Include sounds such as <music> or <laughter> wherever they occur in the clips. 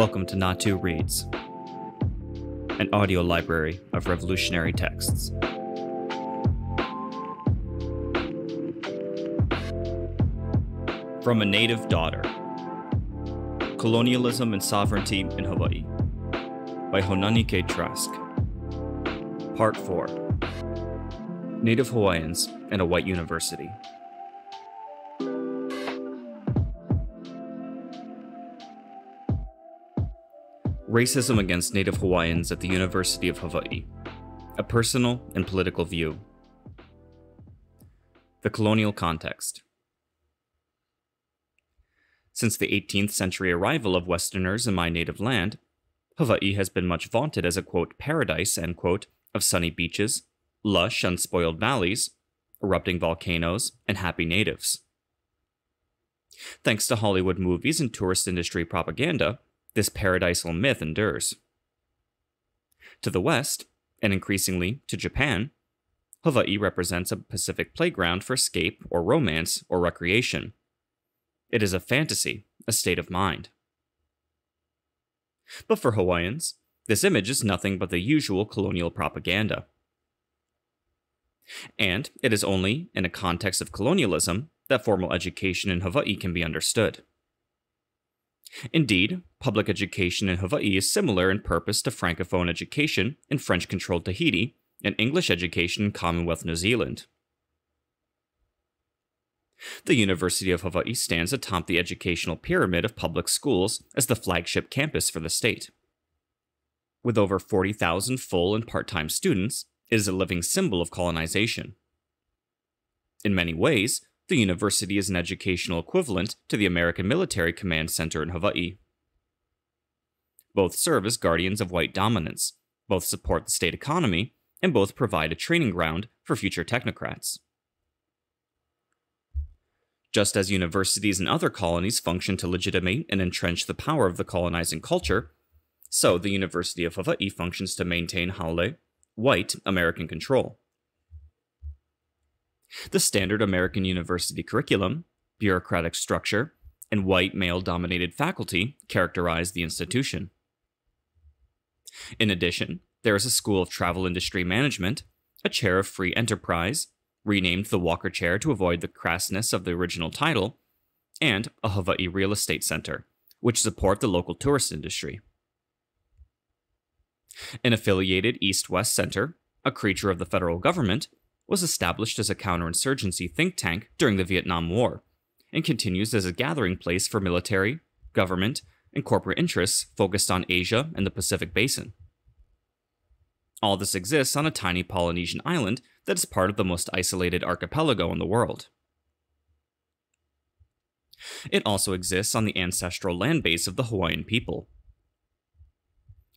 Welcome to Natu Reads, an audio library of revolutionary texts. From a Native Daughter Colonialism and Sovereignty in Hawaii by Haunani-Kay Trask. Part 4 Native Hawaiians and a White University. Racism against Native Hawaiians at the University of Hawaii A Personal and Political View. The Colonial Context. Since the 18th century arrival of Westerners in my native land, Hawaii has been much vaunted as a quote, paradise end quote, of sunny beaches, lush, unspoiled valleys, erupting volcanoes, and happy natives. Thanks to Hollywood movies and tourist industry propaganda, this paradisal myth endures. To the west, and increasingly to Japan, Hawaii represents a Pacific playground for escape or romance or recreation. It is a fantasy, a state of mind. But for Hawaiians, this image is nothing but the usual colonial propaganda. And it is only in a context of colonialism that formal education in Hawaii can be understood. Indeed, public education in Hawaii is similar in purpose to Francophone education in French controlled Tahiti and English education in Commonwealth New Zealand. The University of Hawaii stands atop the educational pyramid of public schools as the flagship campus for the state. With over 40,000 full and part time students, it is a living symbol of colonization. In many ways, the university is an educational equivalent to the American Military Command Center in Hawaii. Both serve as guardians of white dominance, both support the state economy, and both provide a training ground for future technocrats. Just as universities in other colonies function to legitimate and entrench the power of the colonizing culture, so the University of Hawaii functions to maintain haole, white American control. The standard American university curriculum, bureaucratic structure, and white male dominated faculty characterize the institution. In addition, there is a School of Travel Industry Management, a chair of free enterprise, renamed the Walker Chair to avoid the crassness of the original title, and a Hawaii Real Estate Center, which support the local tourist industry. An affiliated East West Center, a creature of the federal government, was established as a counterinsurgency think tank during the Vietnam War and continues as a gathering place for military, government, and corporate interests focused on Asia and the Pacific Basin. All this exists on a tiny Polynesian island that is part of the most isolated archipelago in the world. It also exists on the ancestral land base of the Hawaiian people.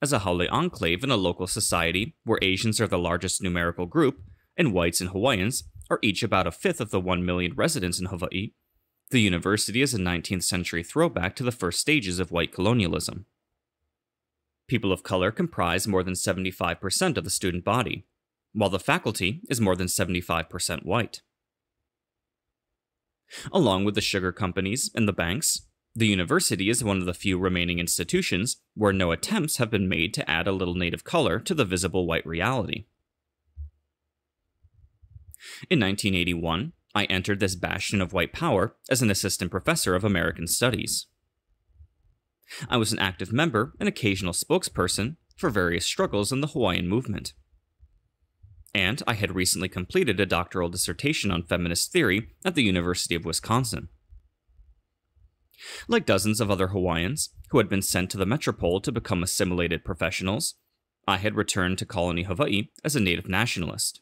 As a Haole enclave in a local society where Asians are the largest numerical group, and whites and Hawaiians are each about a fifth of the 1 million residents in Hawaii, the university is a 19th century throwback to the first stages of white colonialism. People of color comprise more than 75% of the student body, while the faculty is more than 75% white. Along with the sugar companies and the banks, the university is one of the few remaining institutions where no attempts have been made to add a little native color to the visible white reality. In 1981, I entered this bastion of white power as an assistant professor of American Studies. I was an active member and occasional spokesperson for various struggles in the Hawaiian movement. And I had recently completed a doctoral dissertation on feminist theory at the University of Wisconsin. Like dozens of other Hawaiians who had been sent to the metropole to become assimilated professionals, I had returned to colony Hawaii as a native nationalist.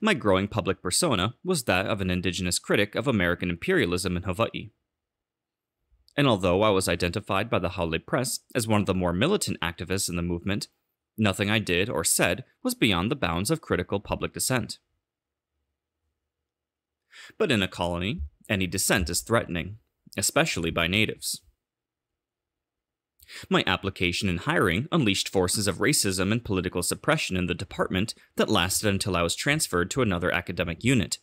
My growing public persona was that of an indigenous critic of American imperialism in Hawaii. And although I was identified by the Haole Press as one of the more militant activists in the movement, nothing I did or said was beyond the bounds of critical public dissent. But in a colony, any dissent is threatening, especially by natives. My application and hiring unleashed forces of racism and political suppression in the department that lasted until I was transferred to another academic unit,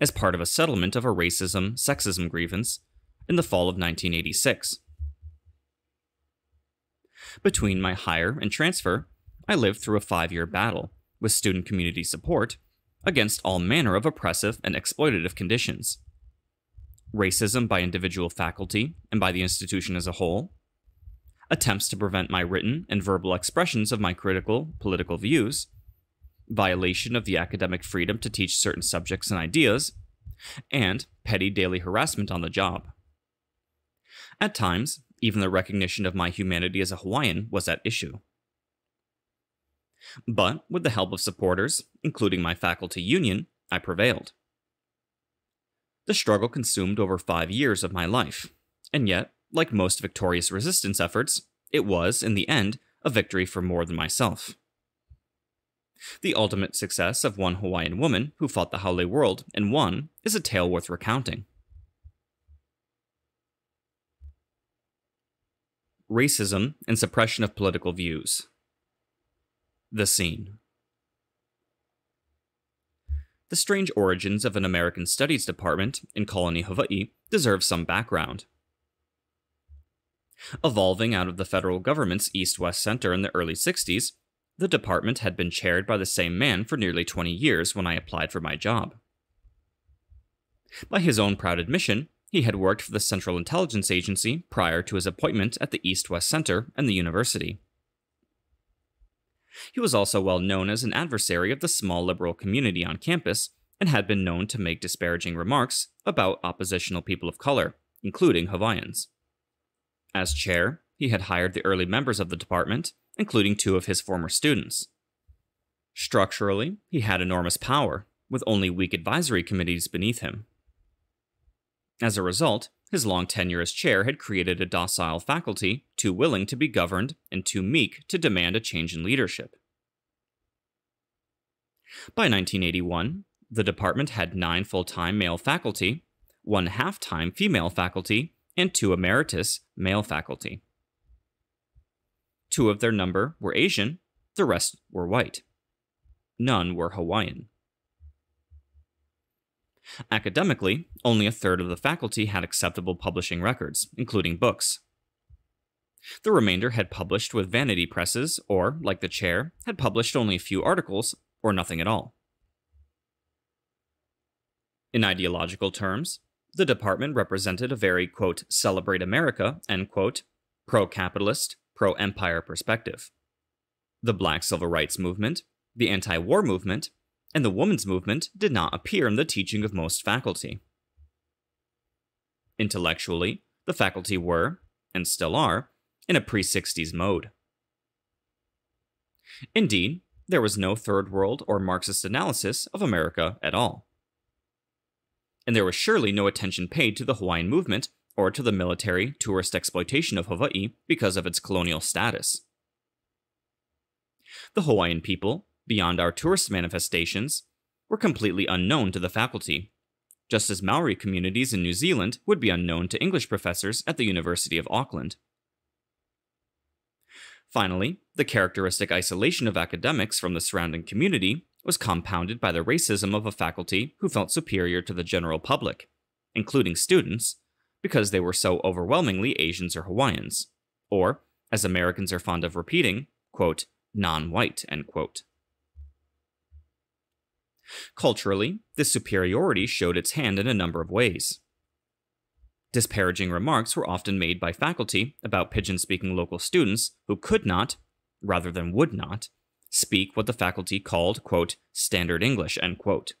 as part of a settlement of a racism sexism grievance in the fall of 1986. Between my hire and transfer, I lived through a five year battle with student community support against all manner of oppressive and exploitative conditions. Racism by individual faculty and by the institution as a whole, attempts to prevent my written and verbal expressions of my critical political views, violation of the academic freedom to teach certain subjects and ideas, and petty daily harassment on the job. At times, even the recognition of my humanity as a Hawaiian was at issue. But with the help of supporters, including my faculty union, I prevailed. The struggle consumed over five years of my life, and yet, like most victorious resistance efforts, it was, in the end, a victory for more than myself. The ultimate success of one Hawaiian woman who fought the Haole world and won is a tale worth recounting. Racism and suppression of political views. The scene. The strange origins of an American Studies department in Colony Hawaii deserve some background. Evolving out of the federal government's East West Center in the early 60s, the department had been chaired by the same man for nearly 20 years when I applied for my job. By his own proud admission, he had worked for the Central Intelligence Agency prior to his appointment at the East West Center and the university. He was also well known as an adversary of the small liberal community on campus and had been known to make disparaging remarks about oppositional people of color, including Hawaiians. As chair, he had hired the early members of the department including two of his former students. Structurally, he had enormous power, with only weak advisory committees beneath him. As a result, his long tenure as chair had created a docile faculty too willing to be governed and too meek to demand a change in leadership. By 1981, the department had nine full time male faculty, one half time female faculty, and two emeritus male faculty. Two of their number were Asian, the rest were white. None were Hawaiian. Academically, only a third of the faculty had acceptable publishing records, including books. The remainder had published with vanity presses, or, like the chair, had published only a few articles, or nothing at all. In ideological terms, the department represented a very, quote, celebrate America, end quote, pro capitalist, pro empire perspective. The Black Civil Rights Movement, the anti war movement, and the women's movement did not appear in the teaching of most faculty. Intellectually, the faculty were, and still are, in a pre 60s mode. Indeed, there was no third world or Marxist analysis of America at all. And there was surely no attention paid to the Hawaiian movement or to the military tourist exploitation of Hawaii because of its colonial status. The Hawaiian people, beyond our tourist manifestations, were completely unknown to the faculty, just as Maori communities in New Zealand would be unknown to English professors at the University of Auckland. Finally, the characteristic isolation of academics from the surrounding community was compounded by the racism of a faculty who felt superior to the general public, including students, because they were so overwhelmingly Asians or Hawaiians, or, as Americans are fond of repeating, quote, non white, end quote. Culturally, this superiority showed its hand in a number of ways. Disparaging remarks were often made by faculty about pidgin speaking local students who could not, rather than would not, speak what the faculty called, quote, standard English, end quote.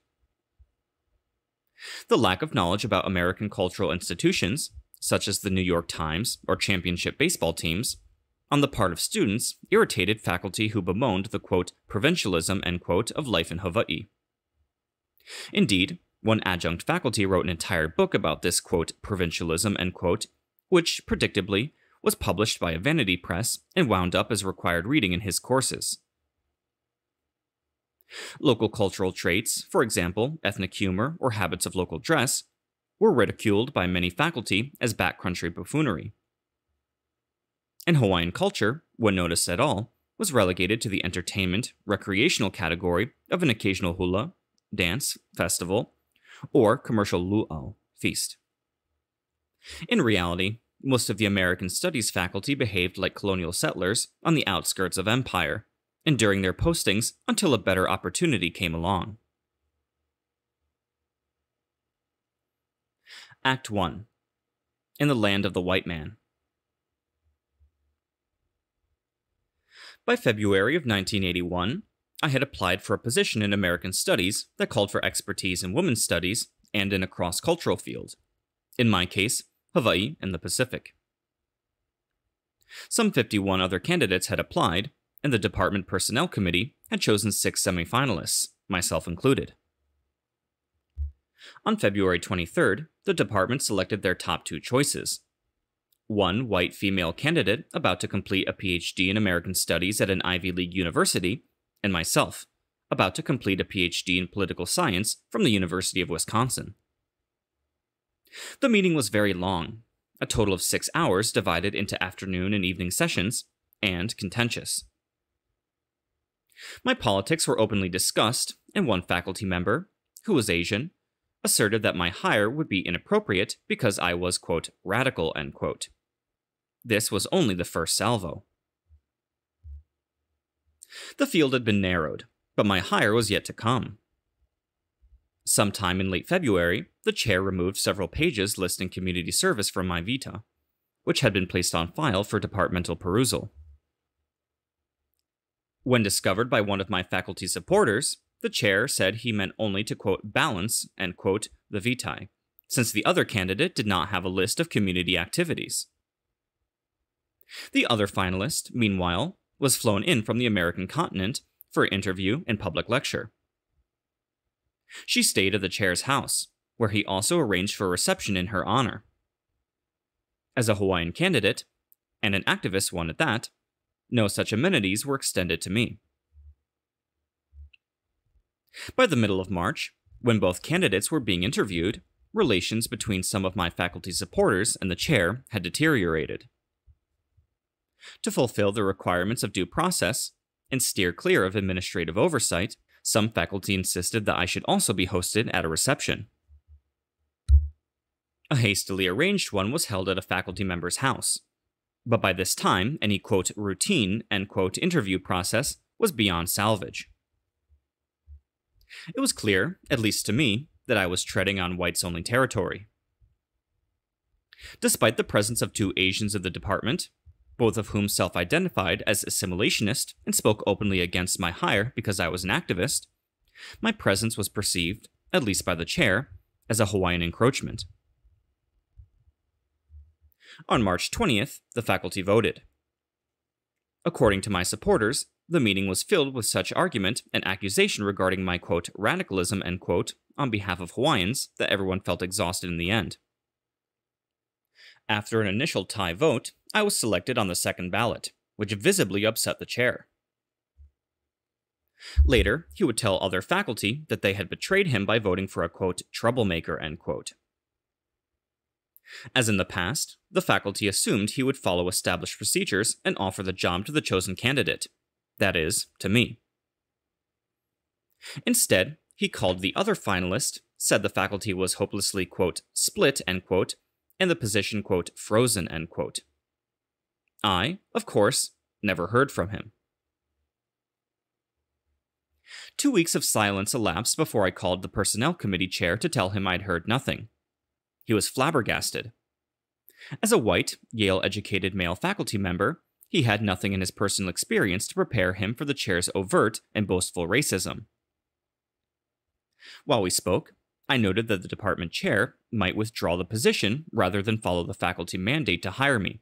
The lack of knowledge about American cultural institutions, such as the New York Times or championship baseball teams, on the part of students irritated faculty who bemoaned the quote, provincialism end quote, of life in Hawaii. Indeed, one adjunct faculty wrote an entire book about this quote, provincialism end quote, which, predictably, was published by a vanity press and wound up as required reading in his courses. Local cultural traits, for example, ethnic humor or habits of local dress, were ridiculed by many faculty as backcountry buffoonery. And Hawaiian culture, when noticed at all, was relegated to the entertainment, recreational category of an occasional hula, dance, festival, or commercial luau feast. In reality, most of the American Studies faculty behaved like colonial settlers on the outskirts of empire, enduring their postings until a better opportunity came along. Act 1 In the Land of the White Man. By February of 1981, I had applied for a position in American Studies that called for expertise in women's studies and in a cross cultural field. In my case, Hawaii and the Pacific. Some 51 other candidates had applied, and the Department Personnel Committee had chosen six semifinalists, myself included. On February 23rd, the department selected their top two choices one white female candidate about to complete a PhD in American Studies at an Ivy League university, and myself, about to complete a PhD in political science from the University of Wisconsin. The meeting was very long, a total of six hours divided into afternoon and evening sessions, and contentious. My politics were openly discussed, and one faculty member, who was Asian, asserted that my hire would be inappropriate because I was, quote, radical, end quote. This was only the first salvo. The field had been narrowed, but my hire was yet to come. Sometime in late February, the chair removed several pages listing community service from my vita, which had been placed on file for departmental perusal. When discovered by one of my faculty supporters, the chair said he meant only to quote balance and quote the vitae, since the other candidate did not have a list of community activities. The other finalist, meanwhile, was flown in from the American continent for interview and public lecture. She stayed at the chair's house, where he also arranged for a reception in her honor. As a Hawaiian candidate, and an activist one at that, no such amenities were extended to me. By the middle of March, when both candidates were being interviewed, relations between some of my faculty supporters and the chair had deteriorated. To fulfill the requirements of due process and steer clear of administrative oversight, some faculty insisted that I should also be hosted at a reception. A hastily arranged one was held at a faculty member's house. But by this time, any quote routine end quote interview process was beyond salvage. It was clear, at least to me, that I was treading on whites only territory. Despite the presence of two Asians of the department, both of whom self identified as assimilationist and spoke openly against my hire because I was an activist, my presence was perceived, at least by the chair, as a Hawaiian encroachment. On March 20th, the faculty voted. According to my supporters, the meeting was filled with such argument and accusation regarding my quote radicalism end quote on behalf of Hawaiians that everyone felt exhausted in the end. After an initial tie vote, I was selected on the second ballot, which visibly upset the chair. Later, he would tell other faculty that they had betrayed him by voting for a quote troublemaker end quote. As in the past, the faculty assumed he would follow established procedures and offer the job to the chosen candidate, that is, to me. Instead, he called the other finalist, said the faculty was hopelessly, quote, split, end quote, and the position, quote, frozen, end quote. I, of course, never heard from him. Two weeks of silence elapsed before I called the Personnel Committee chair to tell him I'd heard nothing. He was flabbergasted. As a white, Yale educated male faculty member, he had nothing in his personal experience to prepare him for the chair's overt and boastful racism. While we spoke, I noted that the department chair might withdraw the position rather than follow the faculty mandate to hire me,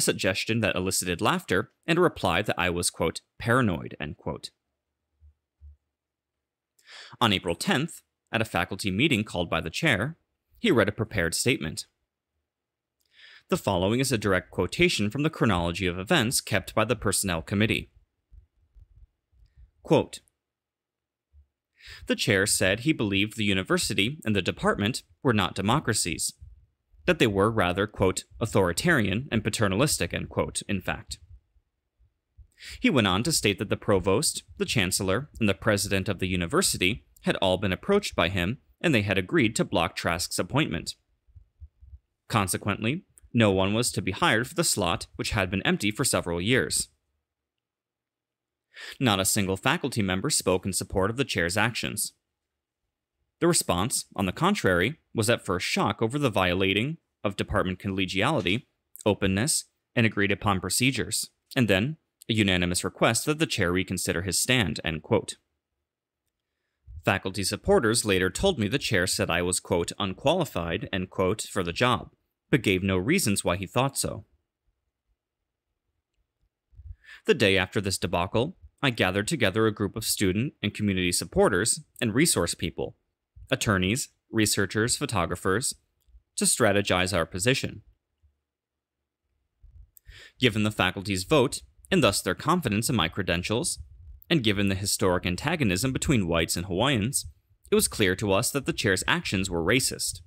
a suggestion that elicited laughter and a reply that I was, quote, paranoid, end quote. On April 10th, at a faculty meeting called by the chair, he read a prepared statement. The following is a direct quotation from the chronology of events kept by the Personnel Committee. Quote, the chair said he believed the university and the department were not democracies, that they were rather, quote, authoritarian and paternalistic, end quote, in fact. He went on to state that the provost, the chancellor, and the president of the university had all been approached by him and they had agreed to block Trask's appointment. Consequently, no one was to be hired for the slot which had been empty for several years. Not a single faculty member spoke in support of the chair's actions. The response, on the contrary, was at first shock over the violating of department collegiality, openness, and agreed upon procedures, and then a unanimous request that the chair reconsider his stand. Faculty supporters later told me the chair said I was, quote, unqualified, quote, for the job, but gave no reasons why he thought so. The day after this debacle, I gathered together a group of student and community supporters and resource people, attorneys, researchers, photographers, to strategize our position. Given the faculty's vote, and thus their confidence in my credentials, and given the historic antagonism between whites and Hawaiians, it was clear to us that the chair's actions were racist.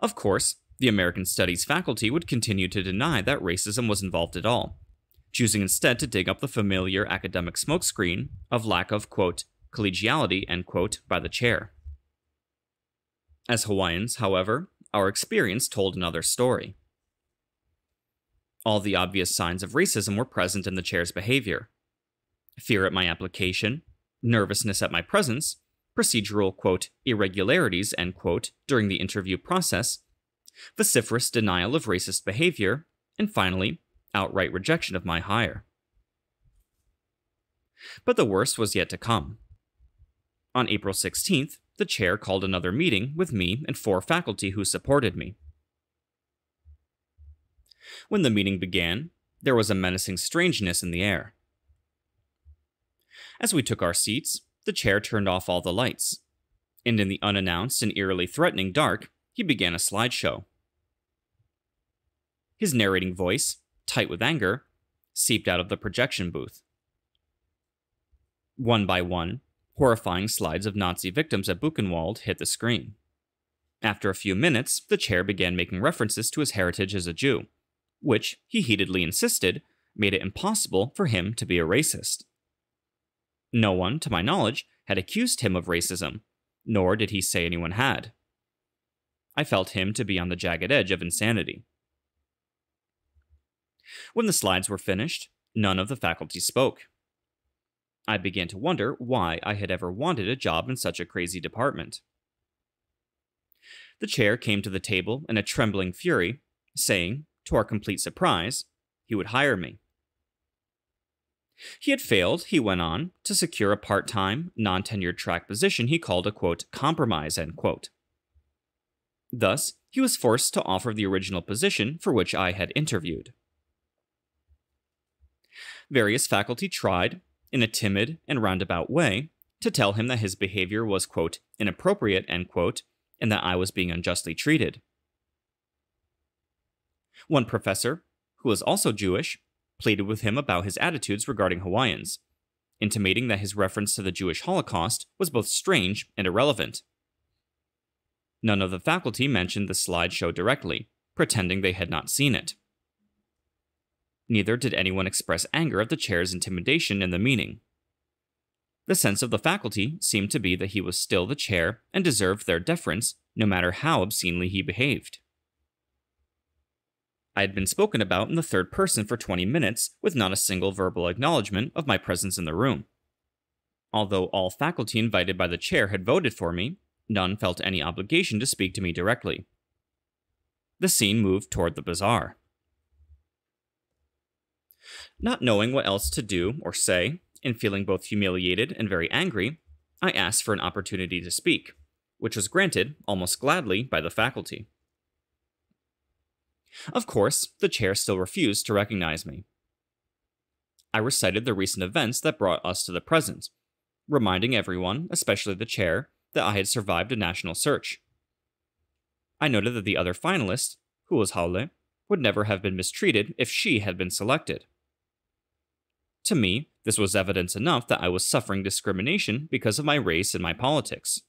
Of course, the American Studies faculty would continue to deny that racism was involved at all, choosing instead to dig up the familiar academic smokescreen of lack of, quote, collegiality, end quote, by the chair. As Hawaiians, however, our experience told another story. All the obvious signs of racism were present in the chair's behavior fear at my application, nervousness at my presence, procedural, quote, irregularities, end quote, during the interview process, vociferous denial of racist behavior, and finally, outright rejection of my hire. But the worst was yet to come. On April 16th, the chair called another meeting with me and four faculty who supported me. When the meeting began, there was a menacing strangeness in the air. As we took our seats, the chair turned off all the lights, and in the unannounced and eerily threatening dark, he began a slideshow. His narrating voice, tight with anger, seeped out of the projection booth. One by one, horrifying slides of Nazi victims at Buchenwald hit the screen. After a few minutes, the chair began making references to his heritage as a Jew, which, he heatedly insisted, made it impossible for him to be a racist. No one, to my knowledge, had accused him of racism, nor did he say anyone had. I felt him to be on the jagged edge of insanity. When the slides were finished, none of the faculty spoke. I began to wonder why I had ever wanted a job in such a crazy department. The chair came to the table in a trembling fury, saying, to our complete surprise, he would hire me. He had failed, he went on, to secure a part time, non tenured track position he called a quote, compromise, end quote. Thus, he was forced to offer the original position for which I had interviewed. Various faculty tried, in a timid and roundabout way, to tell him that his behavior was, quote, inappropriate, end quote, and that I was being unjustly treated. One professor, who was also Jewish, pleaded with him about his attitudes regarding Hawaiians, intimating that his reference to the Jewish Holocaust was both strange and irrelevant. None of the faculty mentioned the slideshow directly, pretending they had not seen it. Neither did anyone express anger at the chair's intimidation in the meeting. The sense of the faculty seemed to be that he was still the chair and deserved their deference, no matter how obscenely he behaved. I had been spoken about in the third person for 20 minutes with not a single verbal acknowledgement of my presence in the room. Although all faculty invited by the chair had voted for me, none felt any obligation to speak to me directly. The scene moved toward the bizarre. Not knowing what else to do or say, and feeling both humiliated and very angry, I asked for an opportunity to speak, which was granted almost gladly by the faculty. Of course, the chair still refused to recognize me. I recited the recent events that brought us to the present, reminding everyone, especially the chair, that I had survived a national search. I noted that the other finalist, who was haole, would never have been mistreated if she had been selected. To me, this was evidence enough that I was suffering discrimination because of my race and my politics.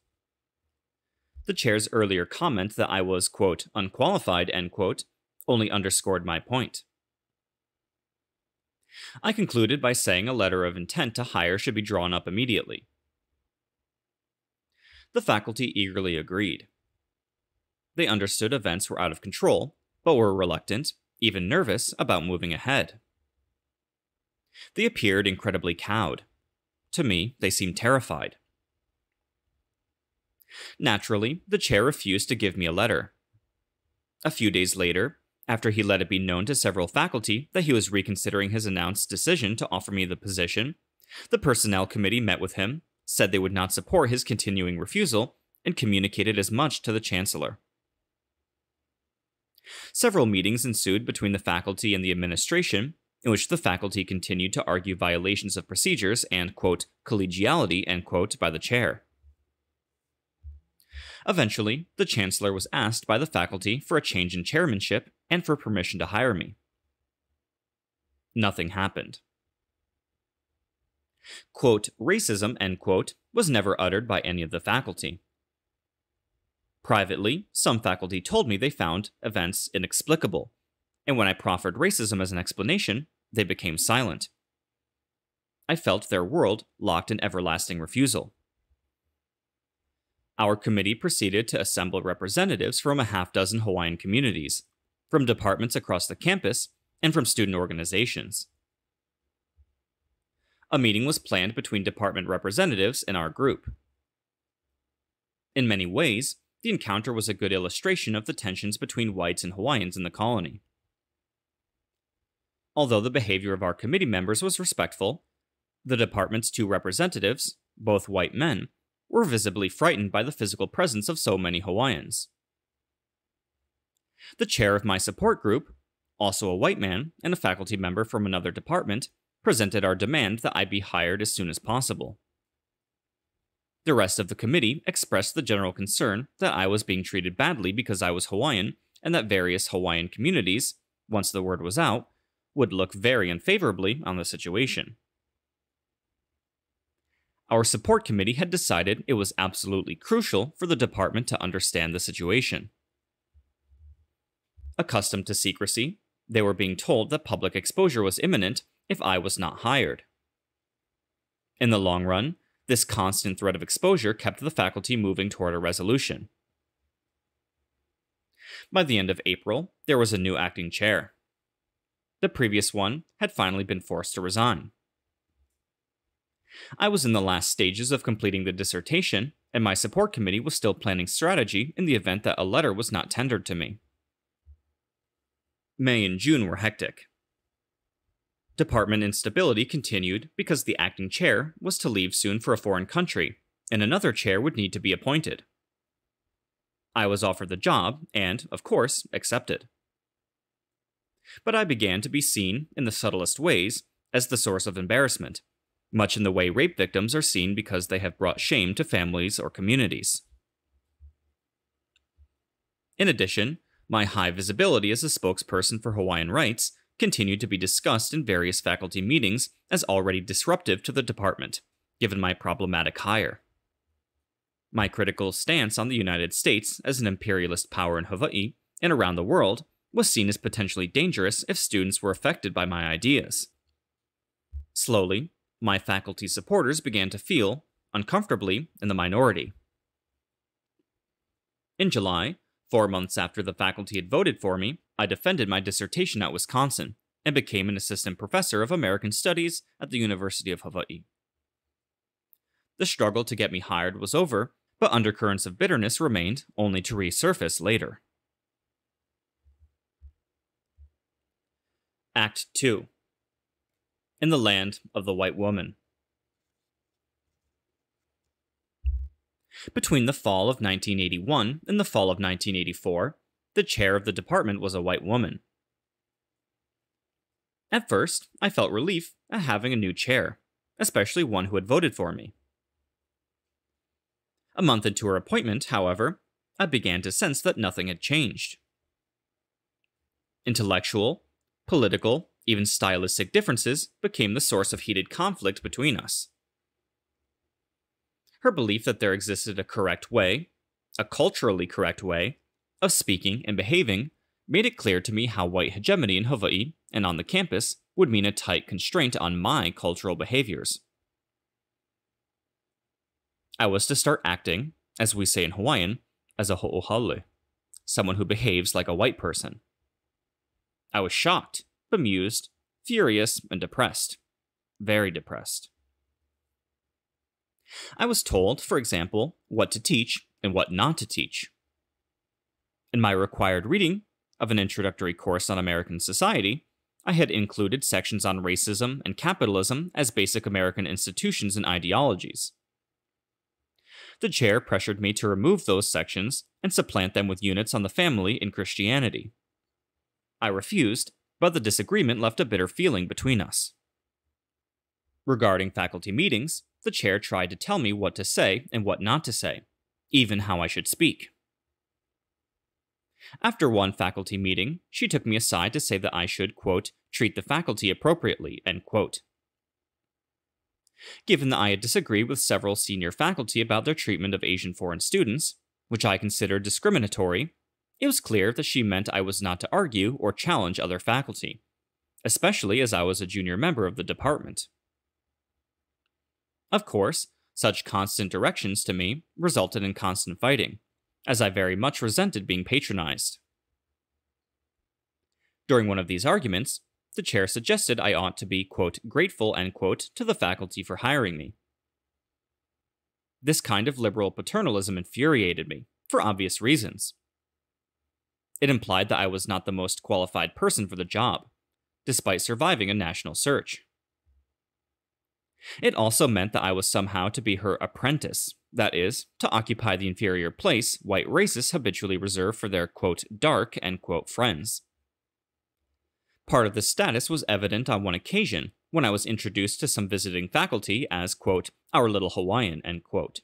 The chair's earlier comment that I was, quote, unqualified, end quote, only underscored my point. I concluded by saying a letter of intent to hire should be drawn up immediately. The faculty eagerly agreed. They understood events were out of control but were reluctant, even nervous, about moving ahead. They appeared incredibly cowed. To me, they seemed terrified. Naturally, the chair refused to give me a letter. A few days later, after he let it be known to several faculty that he was reconsidering his announced decision to offer me the position, the personnel committee met with him, said they would not support his continuing refusal, and communicated as much to the chancellor. Several meetings ensued between the faculty and the administration, in which the faculty continued to argue violations of procedures and, quote, collegiality, end quote, by the chair. Eventually, the chancellor was asked by the faculty for a change in chairmanship and for permission to hire me. Nothing happened. Quote, racism, end quote, was never uttered by any of the faculty. Privately, some faculty told me they found events inexplicable, and when I proffered racism as an explanation, they became silent. I felt their world locked in everlasting refusal. Our committee proceeded to assemble representatives from a half dozen Hawaiian communities, from departments across the campus, and from student organizations. A meeting was planned between department representatives and our group. In many ways, the encounter was a good illustration of the tensions between whites and Hawaiians in the colony. Although the behavior of our committee members was respectful, the department's two representatives, both white men, were visibly frightened by the physical presence of so many Hawaiians. The chair of my support group, also a white man and a faculty member from another department, presented our demand that I be hired as soon as possible. The rest of the committee expressed the general concern that I was being treated badly because I was Hawaiian, and that various Hawaiian communities, once the word was out, would look very unfavorably on the situation. Our support committee had decided it was absolutely crucial for the department to understand the situation. Accustomed to secrecy, they were being told that public exposure was imminent if I was not hired. In the long run, this constant threat of exposure kept the faculty moving toward a resolution. By the end of April, there was a new acting chair. The previous one had finally been forced to resign. I was in the last stages of completing the dissertation, and my support committee was still planning strategy in the event that a letter was not tendered to me. May and June were hectic. Department instability continued because the acting chair was to leave soon for a foreign country, and another chair would need to be appointed. I was offered the job and, of course, accepted. But I began to be seen, in the subtlest ways, as the source of embarrassment, much in the way rape victims are seen because they have brought shame to families or communities. In addition, my high visibility as a spokesperson for Hawaiian rights continued to be discussed in various faculty meetings as already disruptive to the department, given my problematic hire. My critical stance on the United States as an imperialist power in Hawaii and around the world was seen as potentially dangerous if students were affected by my ideas. Slowly, my faculty supporters began to feel, uncomfortably, in the minority. In July, four months after the faculty had voted for me, I defended my dissertation at Wisconsin and became an assistant professor of American Studies at the University of Hawaii. The struggle to get me hired was over, but undercurrents of bitterness remained, only to resurface later. Act 2 In the Land of the White Woman. Between the fall of 1981 and the fall of 1984, the chair of the department was a white woman. At first, I felt relief at having a new chair, especially one who had voted for me. A month into her appointment, however, I began to sense that nothing had changed. Intellectual, political, even stylistic differences became the source of heated conflict between us. Her belief that there existed a correct way, a culturally correct way, of speaking and behaving made it clear to me how white hegemony in Hawaii and on the campus would mean a tight constraint on my cultural behaviors. I was to start acting, as we say in Hawaiian, as a ho'ohaole, someone who behaves like a white person. I was shocked, bemused, furious, and depressed. Very depressed. I was told, for example, what to teach and what not to teach. In my required reading of an introductory course on American society, I had included sections on racism and capitalism as basic American institutions and ideologies. The chair pressured me to remove those sections and supplant them with units on the family and Christianity. I refused, but the disagreement left a bitter feeling between us. Regarding faculty meetings, the chair tried to tell me what to say and what not to say, even how I should speak. After one faculty meeting, she took me aside to say that I should, quote, treat the faculty appropriately, end quote. Given that I had disagreed with several senior faculty about their treatment of Asian foreign students, which I considered discriminatory, it was clear that she meant I was not to argue or challenge other faculty, especially as I was a junior member of the department. Of course, such constant directions to me resulted in constant fighting, as I very much resented being patronized. During one of these arguments, the chair suggested I ought to be, quote, grateful, end quote, to the faculty for hiring me. This kind of liberal paternalism infuriated me, for obvious reasons. It implied that I was not the most qualified person for the job, despite surviving a national search. It also meant that I was somehow to be her apprentice, that is, to occupy the inferior place white racists habitually reserve for their, quote, dark, end quote, friends. Part of this status was evident on one occasion when I was introduced to some visiting faculty as, quote, our little Hawaiian, end quote.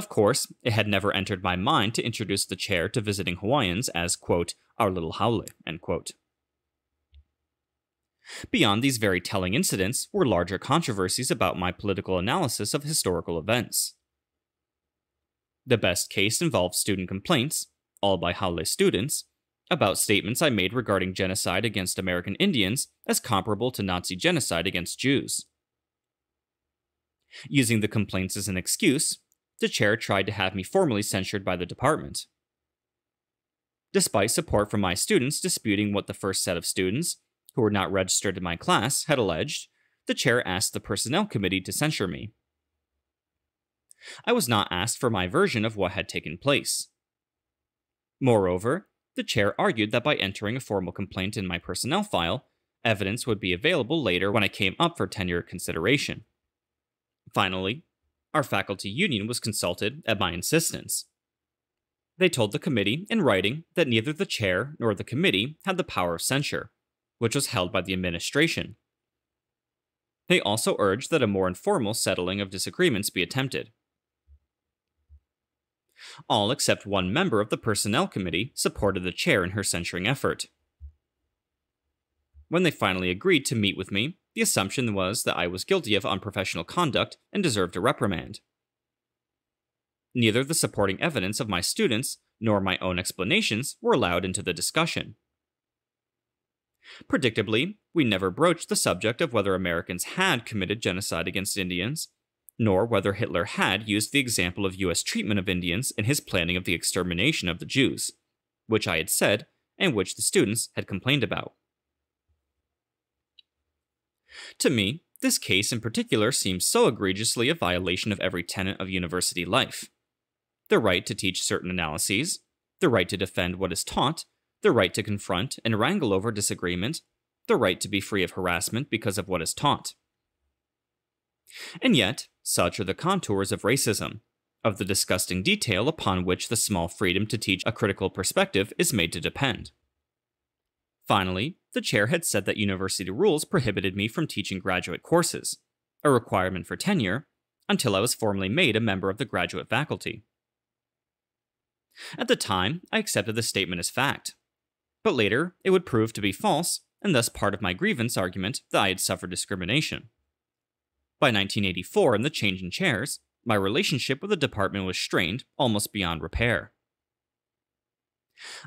Of course, it had never entered my mind to introduce the chair to visiting Hawaiians as, quote, our little haole, end quote. Beyond these very telling incidents were larger controversies about my political analysis of historical events. The best case involved student complaints, all by haole students, about statements I made regarding genocide against American Indians as comparable to Nazi genocide against Jews. Using the complaints as an excuse, the chair tried to have me formally censured by the department. Despite support from my students disputing what the first set of students, who were not registered in my class, had alleged, the chair asked the personnel committee to censure me. I was not asked for my version of what had taken place. Moreover, the chair argued that by entering a formal complaint in my personnel file, evidence would be available later when I came up for tenure consideration. Finally, our faculty union was consulted at my insistence. They told the committee in writing that neither the chair nor the committee had the power of censure, which was held by the administration. They also urged that a more informal settling of disagreements be attempted. All except one member of the Personnel Committee supported the chair in her censuring effort. When they finally agreed to meet with me, the assumption was that I was guilty of unprofessional conduct and deserved a reprimand. Neither the supporting evidence of my students nor my own explanations were allowed into the discussion. Predictably, we never broached the subject of whether Americans had committed genocide against Indians, nor whether Hitler had used the example of US treatment of Indians in his planning of the extermination of the Jews, which I had said and which the students had complained about. To me, this case in particular seems so egregiously a violation of every tenet of university life the right to teach certain analyses, the right to defend what is taught, the right to confront and wrangle over disagreement, the right to be free of harassment because of what is taught. And yet, such are the contours of racism, of the disgusting detail upon which the small freedom to teach a critical perspective is made to depend. Finally, the chair had said that university rules prohibited me from teaching graduate courses, a requirement for tenure, until I was formally made a member of the graduate faculty. At the time, I accepted the statement as fact, but later it would prove to be false, and thus part of my grievance argument that I had suffered discrimination. By 1984 and the change in chairs, my relationship with the department was strained almost beyond repair.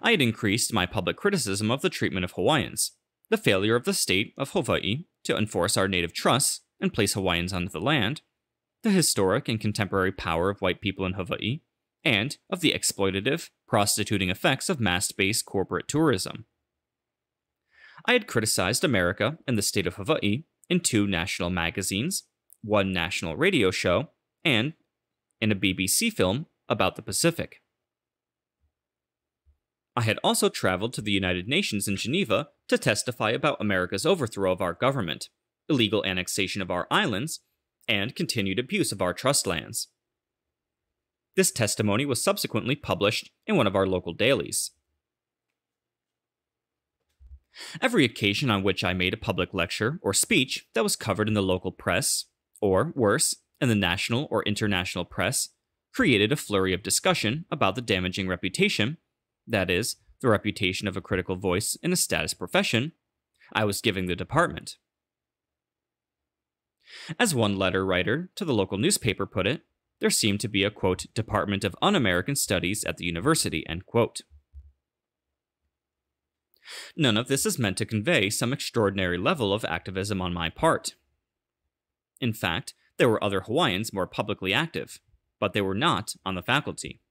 I had increased my public criticism of the treatment of Hawaiians, the failure of the state of Hawaii to enforce our native trusts and place Hawaiians onto the land, the historic and contemporary power of white people in Hawaii, and of the exploitative, prostituting effects of mass based corporate tourism. I had criticized America and the state of Hawaii in two national magazines, one national radio show, and in a BBC film about the Pacific. I had also traveled to the United Nations in Geneva to testify about America's overthrow of our government, illegal annexation of our islands, and continued abuse of our trust lands. This testimony was subsequently published in one of our local dailies. Every occasion on which I made a public lecture or speech that was covered in the local press, or worse, in the national or international press, created a flurry of discussion about the damaging reputation that is, the reputation of a critical voice in a status profession, I was giving the department. As one letter writer to the local newspaper put it, there seemed to be a quote, Department of Un American Studies at the university, end quote. None of this is meant to convey some extraordinary level of activism on my part. In fact, there were other Hawaiians more publicly active, but they were not on the faculty.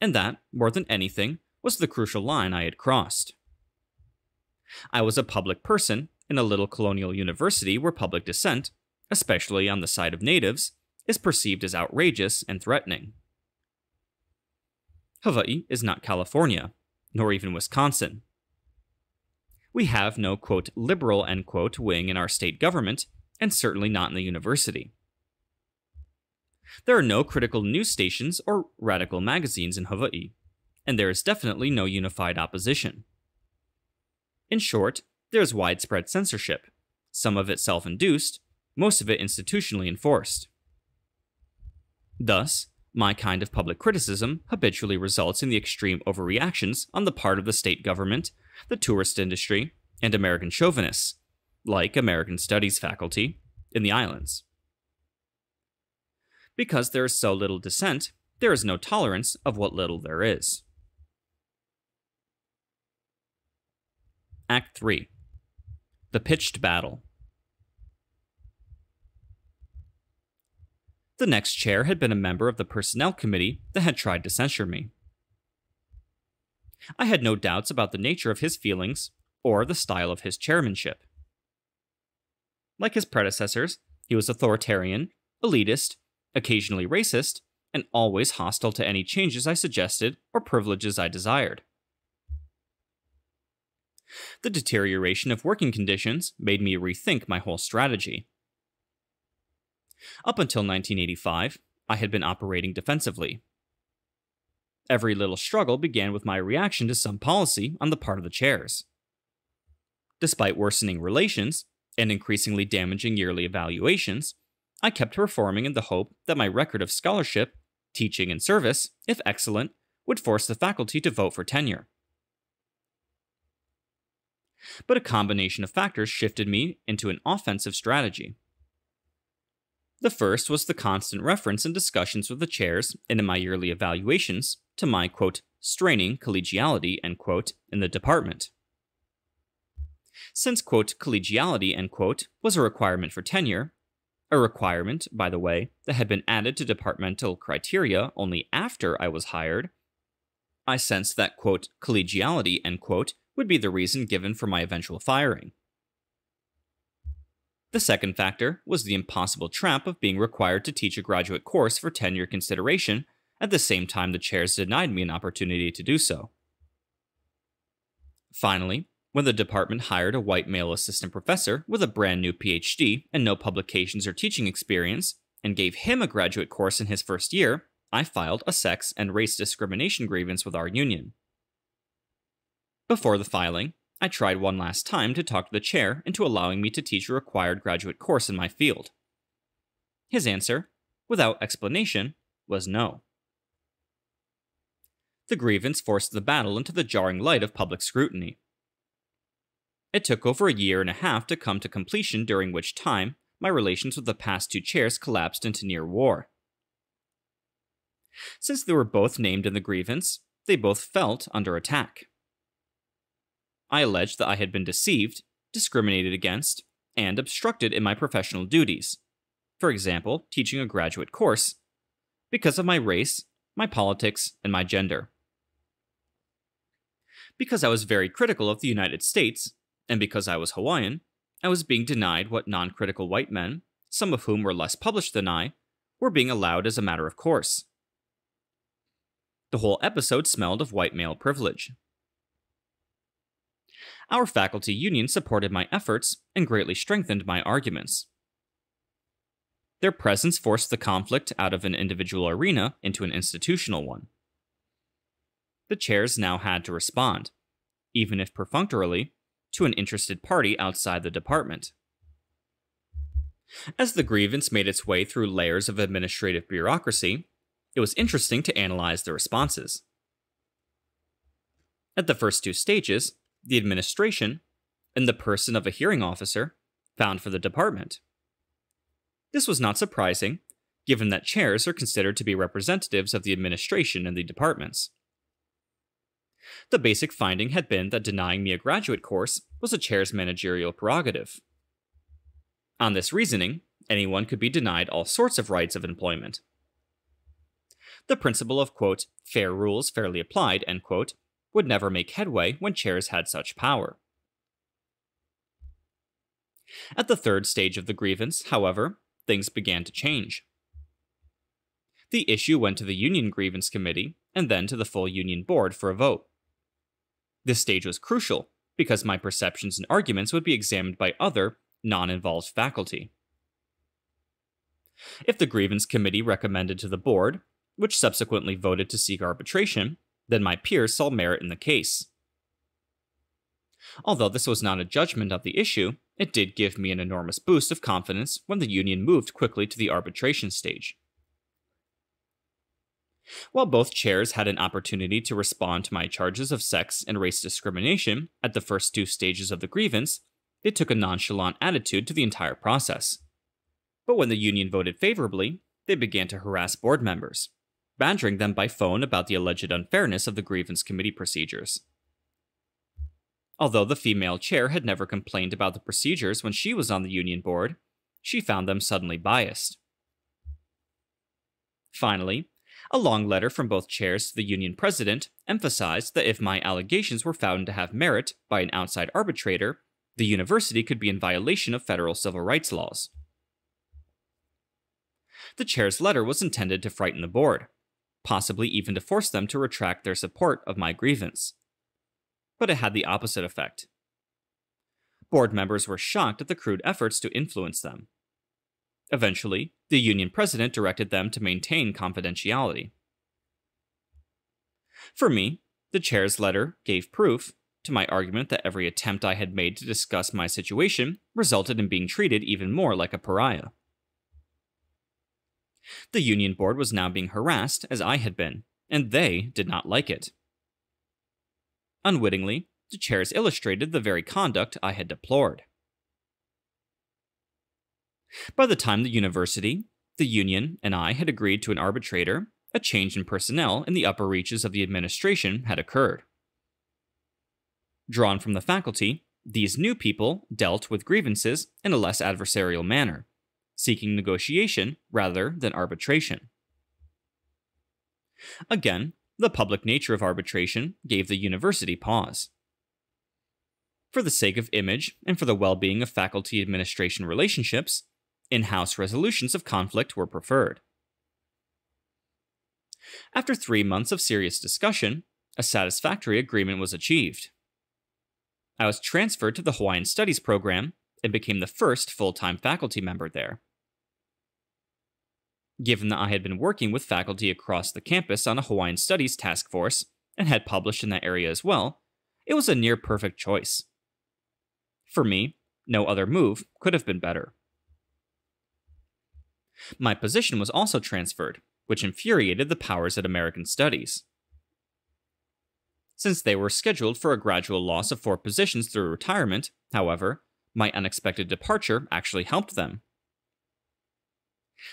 And that, more than anything, was the crucial line I had crossed. I was a public person in a little colonial university where public dissent, especially on the side of natives, is perceived as outrageous and threatening. Hawaii is not California, nor even Wisconsin. We have no, quote, liberal, end quote, wing in our state government, and certainly not in the university. There are no critical news stations or radical magazines in Hawaii, and there is definitely no unified opposition. In short, there is widespread censorship, some of it self induced, most of it institutionally enforced. Thus, my kind of public criticism habitually results in the extreme overreactions on the part of the state government, the tourist industry, and American chauvinists, like American Studies faculty, in the islands. Because there is so little dissent, there is no tolerance of what little there is. Act 3 The Pitched Battle. The next chair had been a member of the personnel committee that had tried to censure me. I had no doubts about the nature of his feelings or the style of his chairmanship. Like his predecessors, he was authoritarian, elitist, occasionally racist, and always hostile to any changes I suggested or privileges I desired. The deterioration of working conditions made me rethink my whole strategy. Up until 1985, I had been operating defensively. Every little struggle began with my reaction to some policy on the part of the chairs. Despite worsening relations and increasingly damaging yearly evaluations, I kept performing in the hope that my record of scholarship, teaching, and service, if excellent, would force the faculty to vote for tenure. But a combination of factors shifted me into an offensive strategy. The first was the constant reference in discussions with the chairs and in my yearly evaluations to my, quote, straining collegiality, end quote, in the department. Since, quote, collegiality, end quote, was a requirement for tenure, a requirement, by the way, that had been added to departmental criteria only after I was hired. I sensed that, quote, collegiality, end quote, would be the reason given for my eventual firing. The second factor was the impossible trap of being required to teach a graduate course for tenure consideration at the same time the chairs denied me an opportunity to do so. Finally, when the department hired a white male assistant professor with a brand new PhD and no publications or teaching experience, and gave him a graduate course in his first year, I filed a sex and race discrimination grievance with our union. Before the filing, I tried one last time to talk to the chair into allowing me to teach a required graduate course in my field. His answer, without explanation, was no. The grievance forced the battle into the jarring light of public scrutiny. It took over a year and a half to come to completion, during which time my relations with the past two chairs collapsed into near war. Since they were both named in the grievance, they both felt under attack. I alleged that I had been deceived, discriminated against, and obstructed in my professional duties, for example, teaching a graduate course, because of my race, my politics, and my gender. Because I was very critical of the United States, and because I was Hawaiian, I was being denied what non critical white men, some of whom were less published than I, were being allowed as a matter of course. The whole episode smelled of white male privilege. Our faculty union supported my efforts and greatly strengthened my arguments. Their presence forced the conflict out of an individual arena into an institutional one. The chairs now had to respond, even if perfunctorily, to an interested party outside the department. As the grievance made its way through layers of administrative bureaucracy, it was interesting to analyze the responses. At the first two stages, the administration, in the person of a hearing officer, found for the department. This was not surprising, given that chairs are considered to be representatives of the administration and the departments. The basic finding had been that denying me a graduate course was a chair's managerial prerogative. On this reasoning, anyone could be denied all sorts of rights of employment. The principle of, quote, fair rules fairly applied, end quote, would never make headway when chairs had such power. At the third stage of the grievance, however, things began to change. The issue went to the Union Grievance Committee and then to the full Union Board for a vote. This stage was crucial because my perceptions and arguments would be examined by other, non involved faculty. If the Grievance Committee recommended to the Board, which subsequently voted to seek arbitration, then my peers saw merit in the case. Although this was not a judgment of the issue, it did give me an enormous boost of confidence when the union moved quickly to the arbitration stage. While both chairs had an opportunity to respond to my charges of sex and race discrimination at the first two stages of the grievance, they took a nonchalant attitude to the entire process. But when the union voted favorably, they began to harass board members badgering them by phone about the alleged unfairness of the grievance committee procedures. Although the female chair had never complained about the procedures when she was on the union board, she found them suddenly biased. Finally, a long letter from both chairs to the union president emphasized that if my allegations were found to have merit by an outside arbitrator, the university could be in violation of federal civil rights laws. The chair's letter was intended to frighten the board, possibly even to force them to retract their support of my grievance. But it had the opposite effect. Board members were shocked at the crude efforts to influence them. Eventually, the union president directed them to maintain confidentiality. For me, the chair's letter gave proof to my argument that every attempt I had made to discuss my situation resulted in being treated even more like a pariah. The union board was now being harassed as I had been, and they did not like it. Unwittingly, the chairs illustrated the very conduct I had deplored. By the time the university, the union, and I had agreed to an arbitrator, a change in personnel in the upper reaches of the administration had occurred. Drawn from the faculty, these new people dealt with grievances in a less adversarial manner, seeking negotiation rather than arbitration. Again, the public nature of arbitration gave the university pause. For the sake of image and for the well being of faculty administration relationships, in house resolutions of conflict were preferred. After three months of serious discussion, a satisfactory agreement was achieved. I was transferred to the Hawaiian Studies program and became the first full time faculty member there given that I had been working with faculty across the campus on a Hawaiian Studies task force and had published in that area as well, it was a near perfect choice. For me, no other move could have been better. My position was also transferred, which infuriated the powers at American Studies. Since they were scheduled for a gradual loss of four positions through retirement, however, my unexpected departure actually helped them.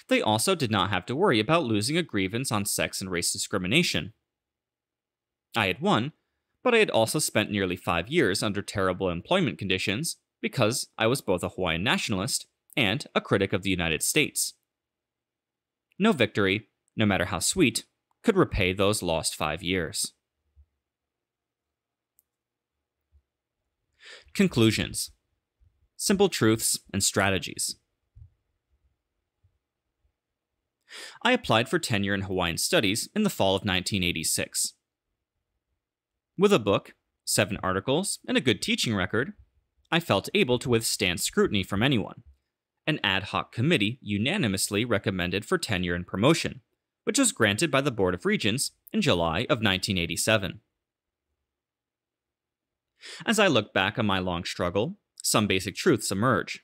They also did not have to worry about losing a grievance on sex and race discrimination. I had won, but I had also spent nearly five years under terrible employment conditions because I was both a Hawaiian nationalist and a critic of the United States. No victory, no matter how sweet, could repay those lost five years. Conclusions Simple Truths and Strategies. I applied for tenure in Hawaiian Studies in the fall of 1986. With a book, seven articles, and a good teaching record, I felt able to withstand scrutiny from anyone. An ad hoc committee unanimously recommended for tenure and promotion, which was granted by the Board of Regents in July of 1987. As I look back on my long struggle, some basic truths emerge.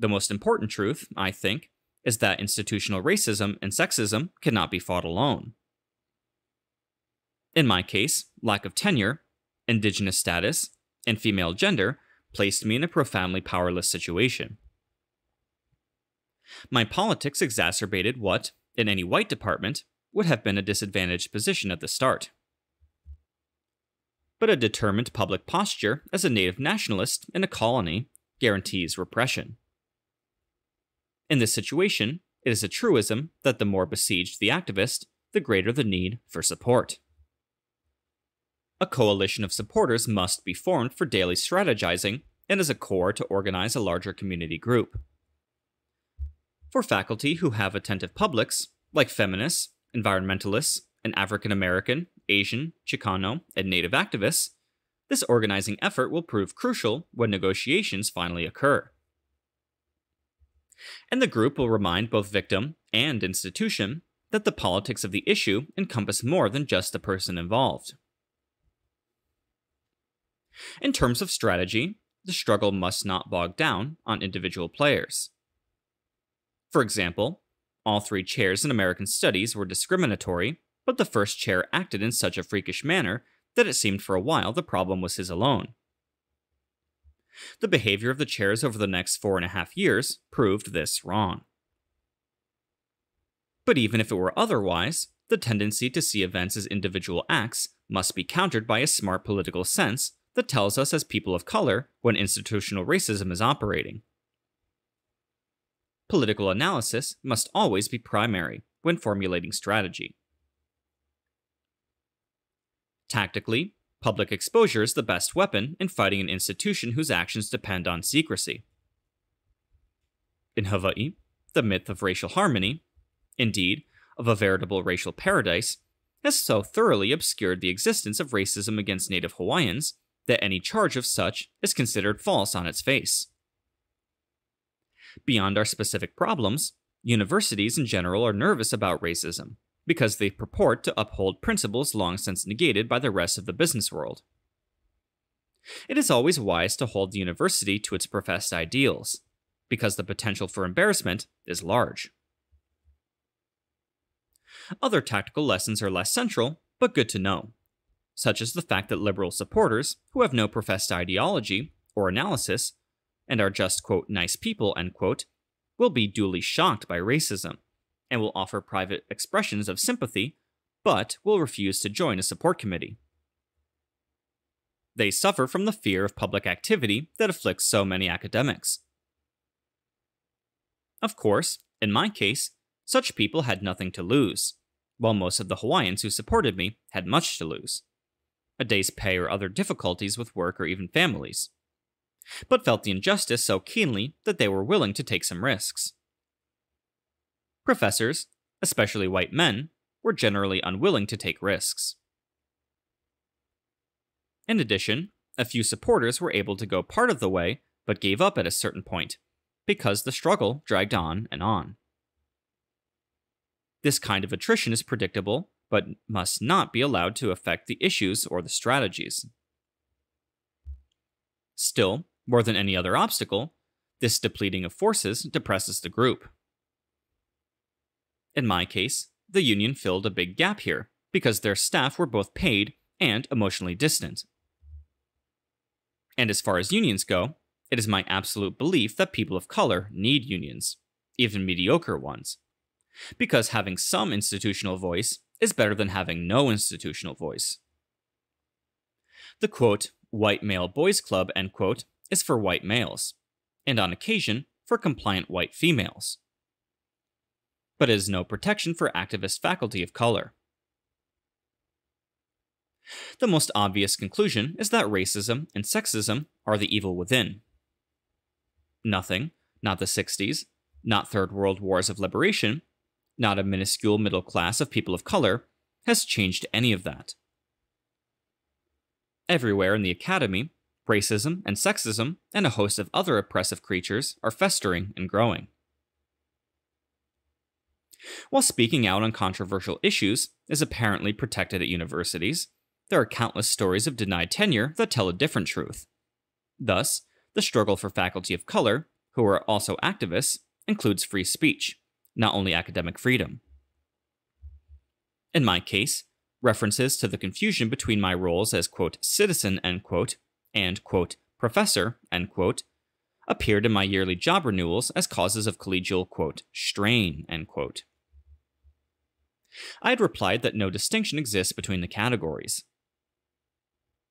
The most important truth, I think, is that institutional racism and sexism cannot be fought alone. In my case, lack of tenure, indigenous status, and female gender placed me in a profoundly powerless situation. My politics exacerbated what, in any white department, would have been a disadvantaged position at the start. But a determined public posture as a native nationalist in a colony guarantees repression. In this situation, it is a truism that the more besieged the activist, the greater the need for support. A coalition of supporters must be formed for daily strategizing and as a core to organize a larger community group. For faculty who have attentive publics, like feminists, environmentalists, and African American, Asian, Chicano, and Native activists, this organizing effort will prove crucial when negotiations finally occur. And the group will remind both victim and institution that the politics of the issue encompass more than just the person involved. In terms of strategy, the struggle must not bog down on individual players. For example, all three chairs in American Studies were discriminatory, but the first chair acted in such a freakish manner that it seemed for a while the problem was his alone. The behavior of the chairs over the next four and a half years proved this wrong. But even if it were otherwise, the tendency to see events as individual acts must be countered by a smart political sense that tells us as people of color when institutional racism is operating. Political analysis must always be primary when formulating strategy. Tactically, public exposure is the best weapon in fighting an institution whose actions depend on secrecy. In Hawaii, the myth of racial harmony, indeed, of a veritable racial paradise, has so thoroughly obscured the existence of racism against Native Hawaiians that any charge of such is considered false on its face. Beyond our specific problems, universities in general are nervous about racism because they purport to uphold principles long since negated by the rest of the business world. It is always wise to hold the university to its professed ideals, because the potential for embarrassment is large. Other tactical lessons are less central, but good to know such as the fact that liberal supporters, who have no professed ideology or analysis, and are just, quote, nice people, end quote, will be duly shocked by racism, and will offer private expressions of sympathy, but will refuse to join a support committee. They suffer from the fear of public activity that afflicts so many academics. Of course, in my case, such people had nothing to lose, while most of the Hawaiians who supported me had much to lose a day's pay or other difficulties with work or even families, but felt the injustice so keenly that they were willing to take some risks. Professors, especially white men, were generally unwilling to take risks. In addition, a few supporters were able to go part of the way but gave up at a certain point, because the struggle dragged on and on. This kind of attrition is predictable but must not be allowed to affect the issues or the strategies. Still, more than any other obstacle, this depleting of forces depresses the group. In my case, the Union filled a big gap here because their staff were both paid and emotionally distant. And as far as unions go, it is my absolute belief that people of color need unions, even mediocre ones, because having some institutional voice is better than having no institutional voice. The quote, white male boys club, end quote, is for white males, and on occasion for compliant white females. But it is no protection for activist faculty of color. The most obvious conclusion is that racism and sexism are the evil within. Nothing, not the 60s, not Third World Wars of liberation, not a minuscule middle class of people of color, has changed any of that. Everywhere in the academy, racism and sexism and a host of other oppressive creatures are festering and growing. While speaking out on controversial issues is apparently protected at universities, there are countless stories of denied tenure that tell a different truth. Thus, the struggle for faculty of color, who are also activists, includes free speech, not only academic freedom. In my case, references to the confusion between my roles as, quote, citizen, end quote, and, quote, professor, end quote, appeared in my yearly job renewals as causes of collegial, quote, strain, end quote. I had replied that no distinction exists between the categories.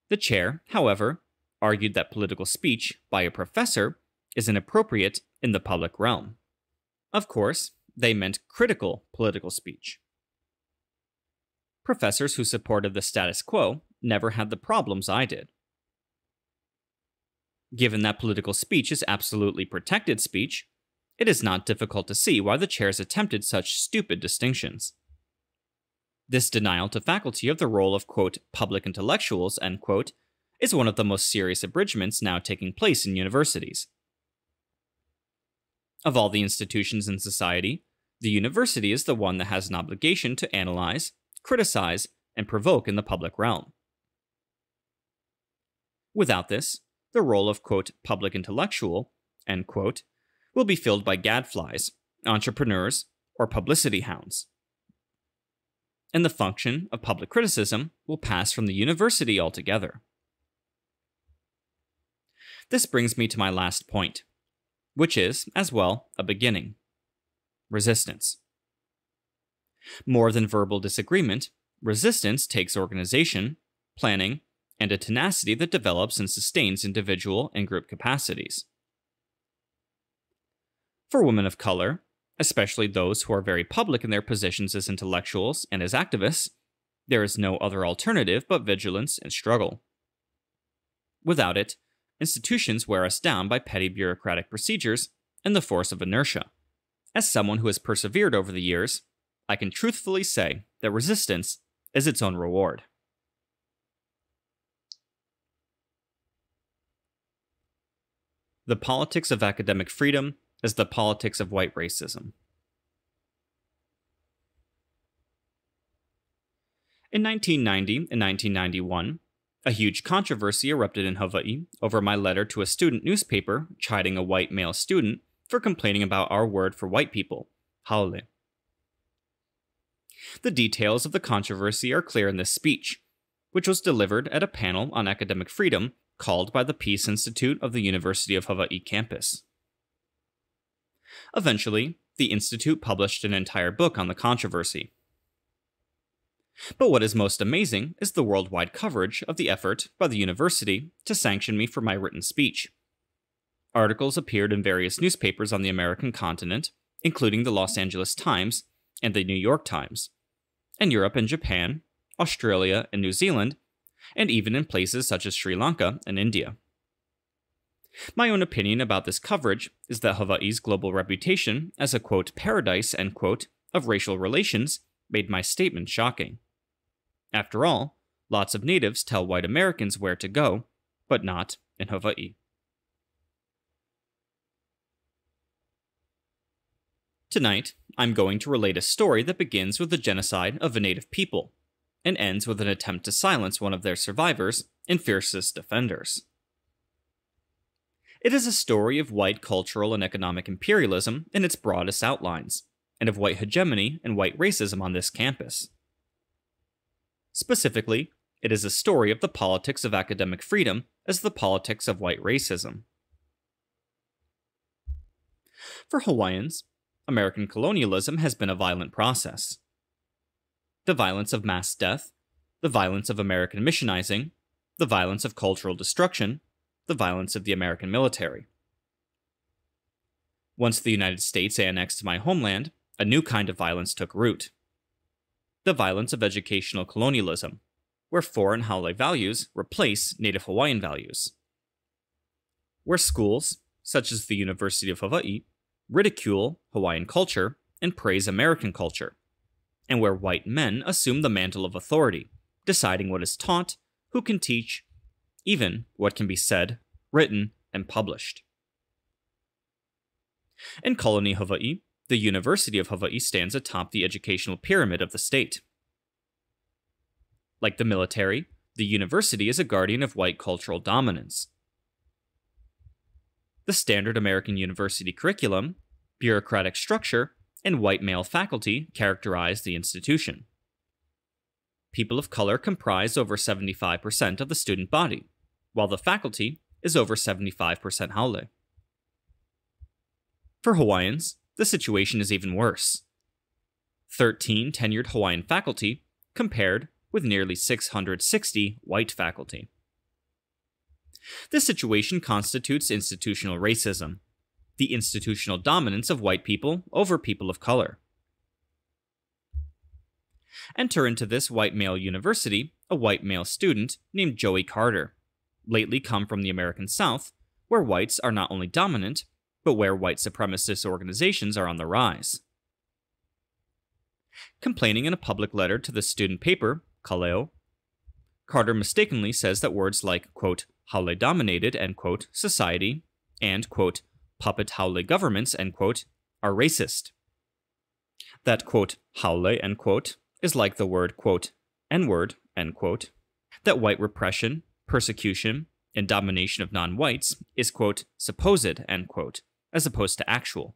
The chair, however, argued that political speech by a professor is inappropriate in the public realm. Of course, they meant critical political speech. Professors who supported the status quo never had the problems I did. Given that political speech is absolutely protected speech, it is not difficult to see why the chairs attempted such stupid distinctions. This denial to faculty of the role of, quote, public intellectuals, end quote, is one of the most serious abridgments now taking place in universities. Of all the institutions in society, the university is the one that has an obligation to analyze, criticize, and provoke in the public realm. Without this, the role of, quote, public intellectual, end quote, will be filled by gadflies, entrepreneurs, or publicity hounds. And the function of public criticism will pass from the university altogether. This brings me to my last point, which is, as well, a beginning resistance. More than verbal disagreement, resistance takes organization, planning, and a tenacity that develops and sustains individual and group capacities. For women of color, especially those who are very public in their positions as intellectuals and as activists, there is no other alternative but vigilance and struggle. Without it, institutions wear us down by petty bureaucratic procedures and the force of inertia. As someone who has persevered over the years, I can truthfully say that resistance is its own reward. The politics of academic freedom is the politics of white racism. In 1990 and 1991, a huge controversy erupted in Hawaii over my letter to a student newspaper chiding a white male student for complaining about our word for white people, haole. The details of the controversy are clear in this speech, which was delivered at a panel on academic freedom called by the Peace Institute of the University of Hawaii campus. Eventually, the Institute published an entire book on the controversy. But what is most amazing is the worldwide coverage of the effort by the university to sanction me for my written speech. Articles appeared in various newspapers on the American continent, including the Los Angeles Times and the New York Times, and Europe and Japan, Australia and New Zealand and even in places such as Sri Lanka and India. My own opinion about this coverage is that Hawaii's global reputation as a quote paradise end quote of racial relations made my statement shocking. After all, lots of natives tell white Americans where to go, but not in Hawaii. Tonight, I'm going to relate a story that begins with the genocide of a native people and ends with an attempt to silence one of their survivors and fiercest defenders. It is a story of white cultural and economic imperialism in its broadest outlines, and of white hegemony and white racism on this campus. Specifically, it is a story of the politics of academic freedom as the politics of white racism. For Hawaiians, American colonialism has been a violent process the violence of mass death, the violence of American missionizing, the violence of cultural destruction, the violence of the American military. Once the United States annexed my homeland, a new kind of violence took root the violence of educational colonialism, where foreign Haole values replace native Hawaiian values. Where schools, such as the University of Hawaii, ridicule Hawaiian culture and praise American culture, and where white men assume the mantle of authority, deciding what is taught, who can teach, even what can be said, written, and published. In Colony Hawaii, the University of Hawaii stands atop the educational pyramid of the state. Like the military, the university is a guardian of white cultural dominance. The standard American university curriculum, bureaucratic structure, and white male faculty characterize the institution. People of color comprise over 75% of the student body, while the faculty is over 75% Haole. For Hawaiians, the situation is even worse. 13 tenured Hawaiian faculty compared with nearly 660 white faculty. This situation constitutes institutional racism, the institutional dominance of white people over people of color. Enter into this white male university a white male student named Joey Carter, lately come from the American South, where whites are not only dominant, but where white supremacist organizations are on the rise. Complaining in a public letter to the student paper, Ka Leo, Carter mistakenly says that words like, quote, dominated, end quote, society, and, quote, puppet Haole governments, end quote, are racist. That, quote, Haole, end quote, is like the word, quote, N word, end quote, that white repression, persecution, and domination of non whites is, quote, supposed, end quote, as opposed to actual.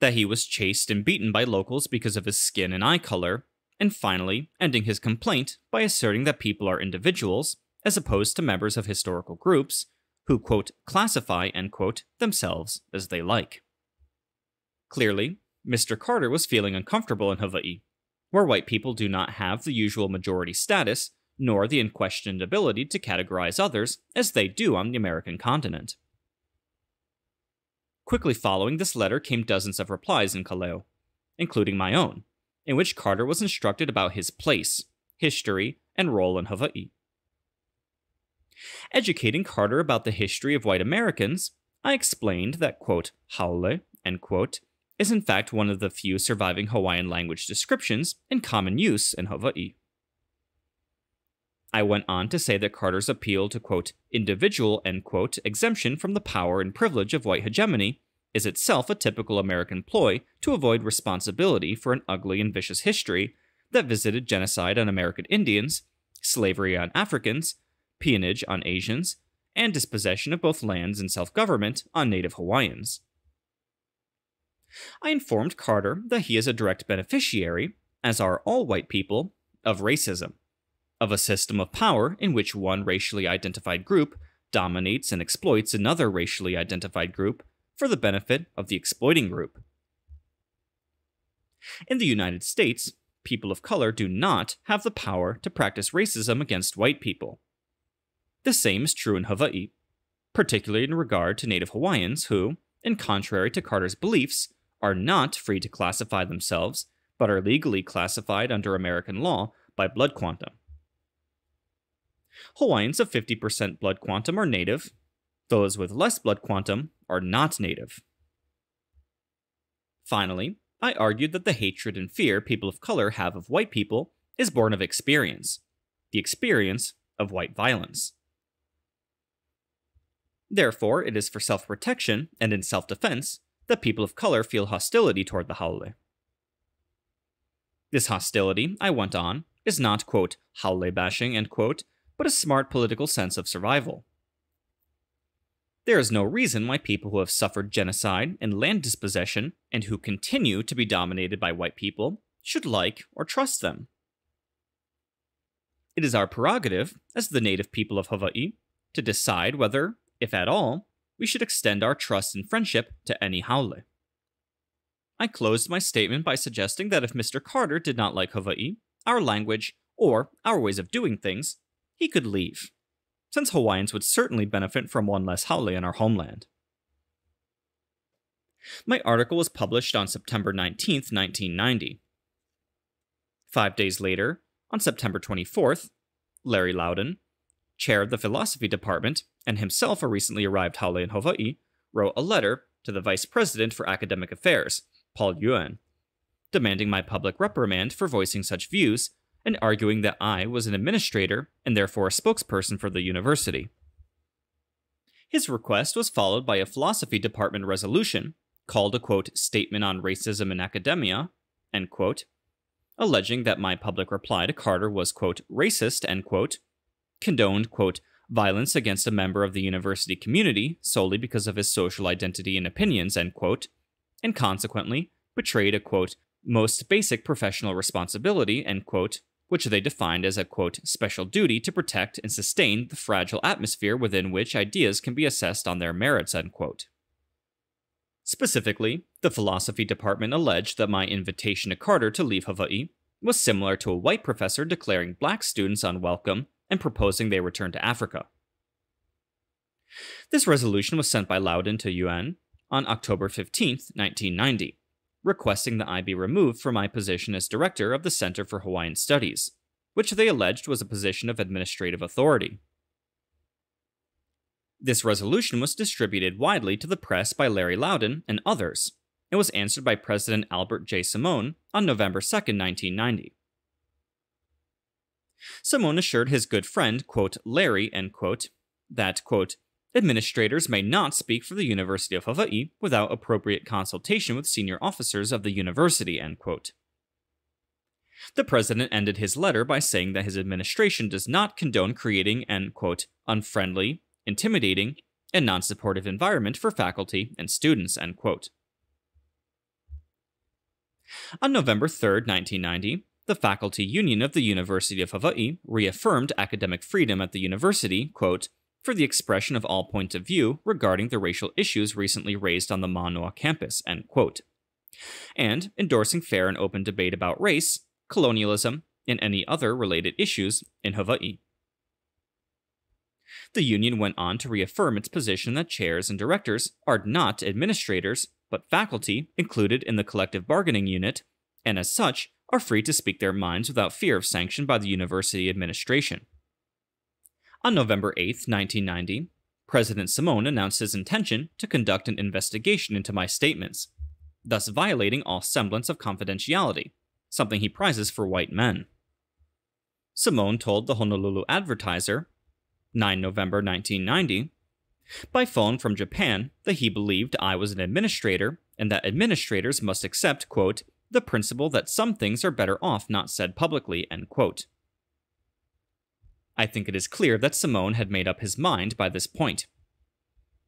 That he was chased and beaten by locals because of his skin and eye color, and finally, ending his complaint by asserting that people are individuals, as opposed to members of historical groups, who, quote, classify, end quote, themselves as they like. Clearly, Mr. Carter was feeling uncomfortable in Hawaii, where white people do not have the usual majority status nor the unquestioned ability to categorize others as they do on the American continent. Quickly following this letter came dozens of replies in Ka Leo, including my own, in which Carter was instructed about his place, history, and role in Hawaii. Educating Carter about the history of white Americans, I explained that, quote, haole, end quote, is in fact one of the few surviving Hawaiian language descriptions in common use in Hawaii. I went on to say that Carter's appeal to, quote, individual, end quote, exemption from the power and privilege of white hegemony is itself a typical American ploy to avoid responsibility for an ugly and vicious history that visited genocide on American Indians, slavery on Africans, peonage on Asians, and dispossession of both lands and self government on Native Hawaiians. I informed Carter that he is a direct beneficiary, as are all white people, of racism of a system of power in which one racially identified group dominates and exploits another racially identified group for the benefit of the exploiting group. In the United States, people of color do not have the power to practice racism against white people. The same is true in Hawaii, particularly in regard to Native Hawaiians who, in contrary to Carter's beliefs, are not free to classify themselves, but are legally classified under American law by blood quantum. Hawaiians of 50% blood quantum are native, those with less blood quantum are not native. Finally, I argued that the hatred and fear people of color have of white people is born of experience, the experience of white violence. Therefore, it is for self protection and in self defense that people of color feel hostility toward the haole. This hostility, I went on, is not, quote, haole bashing, end quote, but a smart political sense of survival. There is no reason why people who have suffered genocide and land dispossession, and who continue to be dominated by white people, should like or trust them. It is our prerogative, as the native people of Hawaii, to decide whether, if at all, we should extend our trust and friendship to any Haole. I closed my statement by suggesting that if Mr. Carter did not like Hawaii, our language, or our ways of doing things, he could leave, since Hawaiians would certainly benefit from one less haole in our homeland. My article was published on September 19, 1990. Five days later, on September 24th, Larry Laudan, chair of the philosophy department and himself a recently arrived Haole in Hawaii, wrote a letter to the vice president for academic affairs, Paul Yuen, demanding my public reprimand for voicing such views and arguing that I was an administrator and therefore a spokesperson for the university. His request was followed by a philosophy department resolution called a quote statement on racism in academia, end quote, alleging that my public reply to Carter was quote racist, end quote, condoned quote violence against a member of the university community solely because of his social identity and opinions, end quote, and consequently betrayed a quote most basic professional responsibility, end quote, which they defined as a quote special duty to protect and sustain the fragile atmosphere within which ideas can be assessed on their merits, end quote. Specifically, the philosophy department alleged that my invitation to Carter to leave Hawaii was similar to a white professor declaring black students unwelcome and proposing they return to Africa. This resolution was sent by Laudan to Yuen on October 15, 1990, requesting that I be removed from my position as director of the Center for Hawaiian Studies, which they alleged was a position of administrative authority. This resolution was distributed widely to the press by Larry Laudan and others, and was answered by President Albert J. Simone on November 2, 1990. Simone assured his good friend, quote, Larry, quote, that, quote, administrators may not speak for the University of Hawaii without appropriate consultation with senior officers of the university, quote. The president ended his letter by saying that his administration does not condone creating an, quote, unfriendly, intimidating, and non supportive environment for faculty and students, end quote. On November 3, 1990, the Faculty Union of the University of Hawaii reaffirmed academic freedom at the university, quote, for the expression of all points of view regarding the racial issues recently raised on the Manoa campus, end quote. And endorsing fair and open debate about race, colonialism, and any other related issues in Hawaii. The union went on to reaffirm its position that chairs and directors are not administrators, but faculty included in the collective bargaining unit, and as such, are free to speak their minds without fear of sanction by the university administration. On November 8, 1990, President Simone announced his intention to conduct an investigation into my statements, thus violating all semblance of confidentiality, something he prizes for white men. Simone told the Honolulu Advertiser, 9 November 1990, by phone from Japan that he believed I was an administrator and that administrators must accept, quote, the principle that some things are better off not said publicly, end quote. I think it is clear that Simone had made up his mind by this point.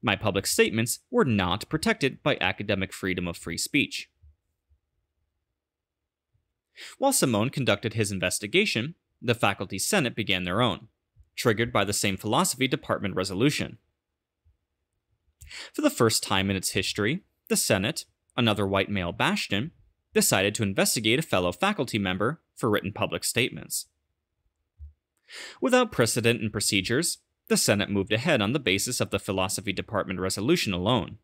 My public statements were not protected by academic freedom of free speech. While Simone conducted his investigation, the faculty senate began their own, triggered by the same philosophy department resolution. For the first time in its history, the Senate, another white male bastion, decided to investigate a fellow faculty member for written public statements. Without precedent and procedures, the Senate moved ahead on the basis of the Philosophy Department resolution alone.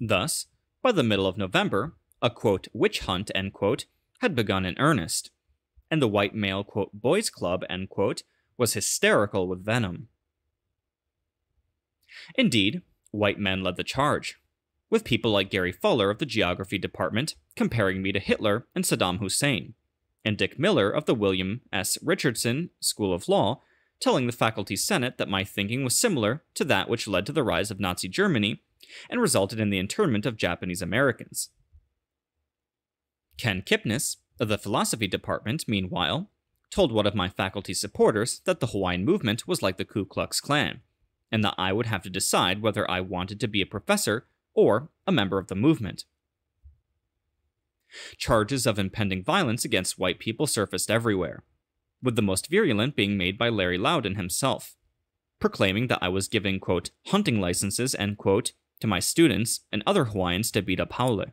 Thus, by the middle of November, a quote, witch hunt, end quote, had begun in earnest, and the white male quote, boys club, end quote, was hysterical with venom. Indeed, white men led the charge, with people like Gary Fuller of the Geography Department comparing me to Hitler and Saddam Hussein, and Dick Miller of the William S. Richardson School of Law telling the faculty senate that my thinking was similar to that which led to the rise of Nazi Germany and resulted in the internment of Japanese Americans. Ken Kipnis, of the philosophy department, meanwhile, told one of my faculty supporters that the Hawaiian movement was like the Ku Klux Klan, and that I would have to decide whether I wanted to be a professor or a member of the movement. Charges of impending violence against white people surfaced everywhere, with the most virulent being made by Larry Laudan himself, proclaiming that I was giving, quote, hunting licenses, end quote, to my students and other Hawaiians to beat up Haole.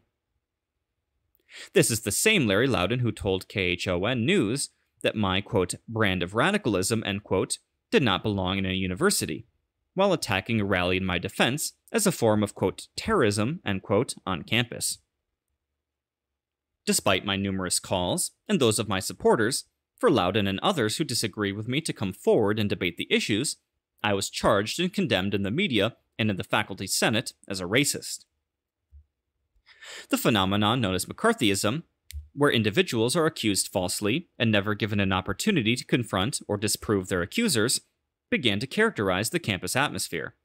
This is the same Larry Laudan who told KHON News that my, quote, brand of radicalism, end quote, did not belong in a university, while attacking a rally in my defense as a form of, quote, terrorism, end quote, on campus. Despite my numerous calls, and those of my supporters, for Laudan and others who disagreed with me to come forward and debate the issues, I was charged and condemned in the media and in the faculty senate as a racist. The phenomenon known as McCarthyism, where individuals are accused falsely and never given an opportunity to confront or disprove their accusers, began to characterize the campus atmosphere.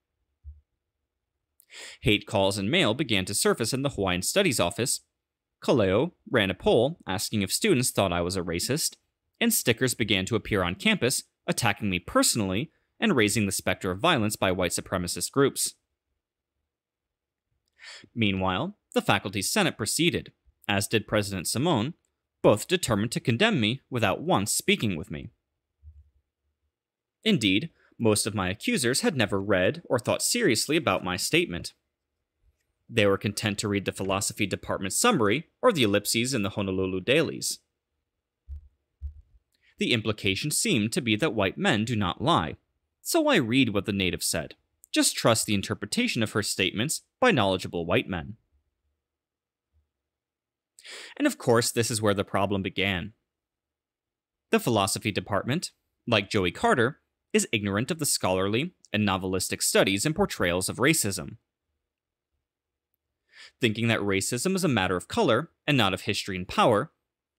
Hate calls and mail began to surface in the Hawaiian Studies office. Ka Leo ran a poll asking if students thought I was a racist, and stickers began to appear on campus attacking me personally and raising the specter of violence by white supremacist groups. Meanwhile, the faculty senate proceeded, as did President Simone, both determined to condemn me without once speaking with me. Indeed, most of my accusers had never read or thought seriously about my statement. They were content to read the philosophy department summary or the ellipses in the Honolulu dailies. The implication seemed to be that white men do not lie, so I read what the native said. Just trust the interpretation of her statements by knowledgeable white men. And of course, this is where the problem began. The philosophy department, like Joey Carter, is ignorant of the scholarly and novelistic studies and portrayals of racism. Thinking that racism is a matter of color and not of history and power,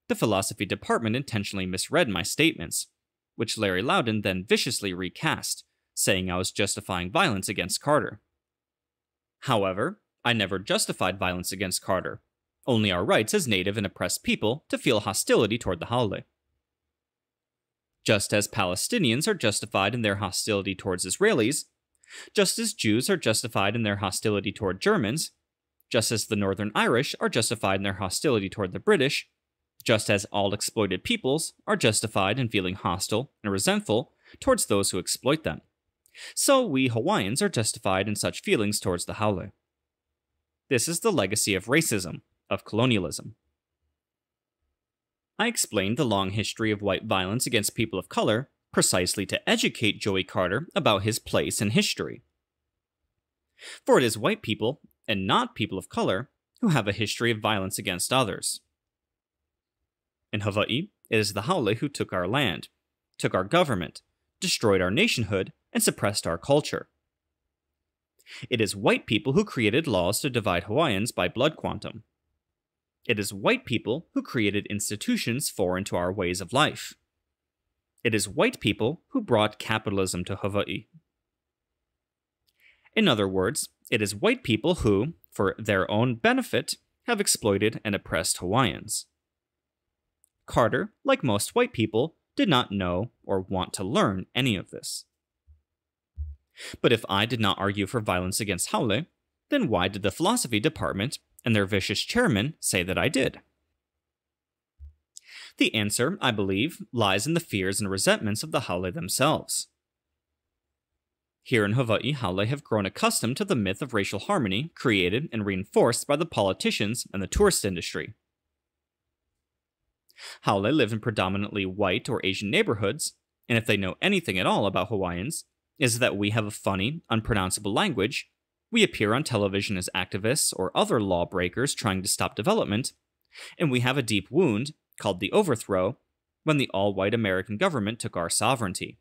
the philosophy department intentionally misread my statements, which Larry Laudan then viciously recast, saying I was justifying violence against Carter. However, I never justified violence against Carter, only our rights as native and oppressed people to feel hostility toward the haole. Just as Palestinians are justified in their hostility towards Israelis, just as Jews are justified in their hostility toward Germans, just as the Northern Irish are justified in their hostility toward the British, just as all exploited peoples are justified in feeling hostile and resentful towards those who exploit them. So we Hawaiians are justified in such feelings towards the haole. This is the legacy of racism, of colonialism. I explained the long history of white violence against people of color precisely to educate Joey Carter about his place in history. For it is white people, and not people of color, who have a history of violence against others. In Hawaii, it is the Haole who took our land, took our government, destroyed our nationhood, and suppressed our culture. It is white people who created laws to divide Hawaiians by blood quantum. It is white people who created institutions foreign to our ways of life. It is white people who brought capitalism to Hawaii. In other words, it is white people who, for their own benefit, have exploited and oppressed Hawaiians. Carter, like most white people, did not know or want to learn any of this. But if I did not argue for violence against Haole, then why did the philosophy department and their vicious chairman say that I did? The answer, I believe, lies in the fears and resentments of the Haole themselves. Here in Hawaii, Haole have grown accustomed to the myth of racial harmony created and reinforced by the politicians and the tourist industry. Haole live in predominantly white or Asian neighborhoods, and if they know anything at all about Hawaiians, is that we have a funny, unpronounceable language we appear on television as activists or other lawbreakers trying to stop development, and we have a deep wound, called the overthrow, when the all white American government took our sovereignty.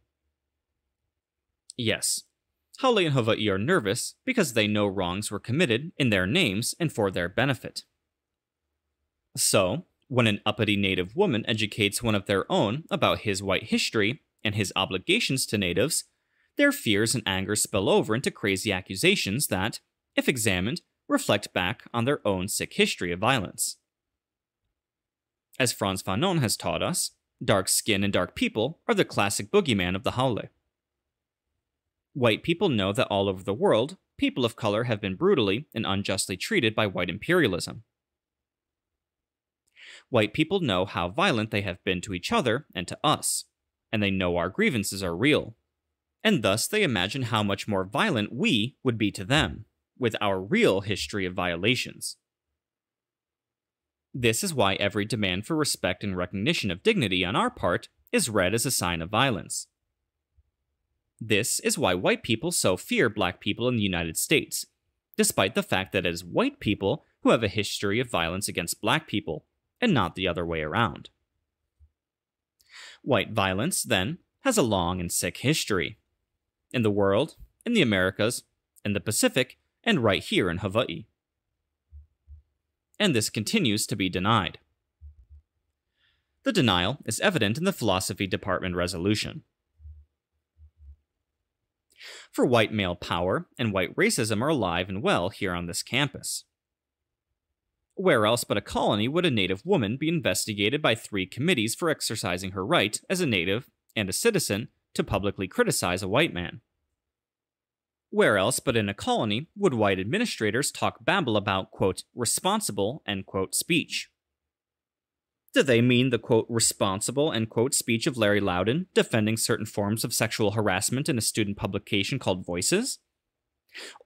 Yes, Haole and Hawaii are nervous because they know wrongs were committed in their names and for their benefit. So, when an uppity native woman educates one of their own about his white history and his obligations to natives, their fears and anger spill over into crazy accusations that, if examined, reflect back on their own sick history of violence. As Frantz Fanon has taught us, dark skin and dark people are the classic boogeyman of the haole. White people know that all over the world, people of color have been brutally and unjustly treated by white imperialism. White people know how violent they have been to each other and to us, and they know our grievances are real and thus they imagine how much more violent we would be to them, with our real history of violations. This is why every demand for respect and recognition of dignity on our part is read as a sign of violence. This is why white people so fear black people in the United States, despite the fact that it is white people who have a history of violence against black people, and not the other way around. White violence, then, has a long and sick history. In the world, in the Americas, in the Pacific, and right here in Hawaii. And this continues to be denied. The denial is evident in the Philosophy Department resolution. For white male power and white racism are alive and well here on this campus. Where else but a colony would a native woman be investigated by three committees for exercising her right as a native and a citizen to publicly criticize a white man? Where else but in a colony would white administrators talk babble about, quote, responsible, end quote, speech? Do they mean the quote responsible end quote speech of Larry Laudan defending certain forms of sexual harassment in a student publication called Voices?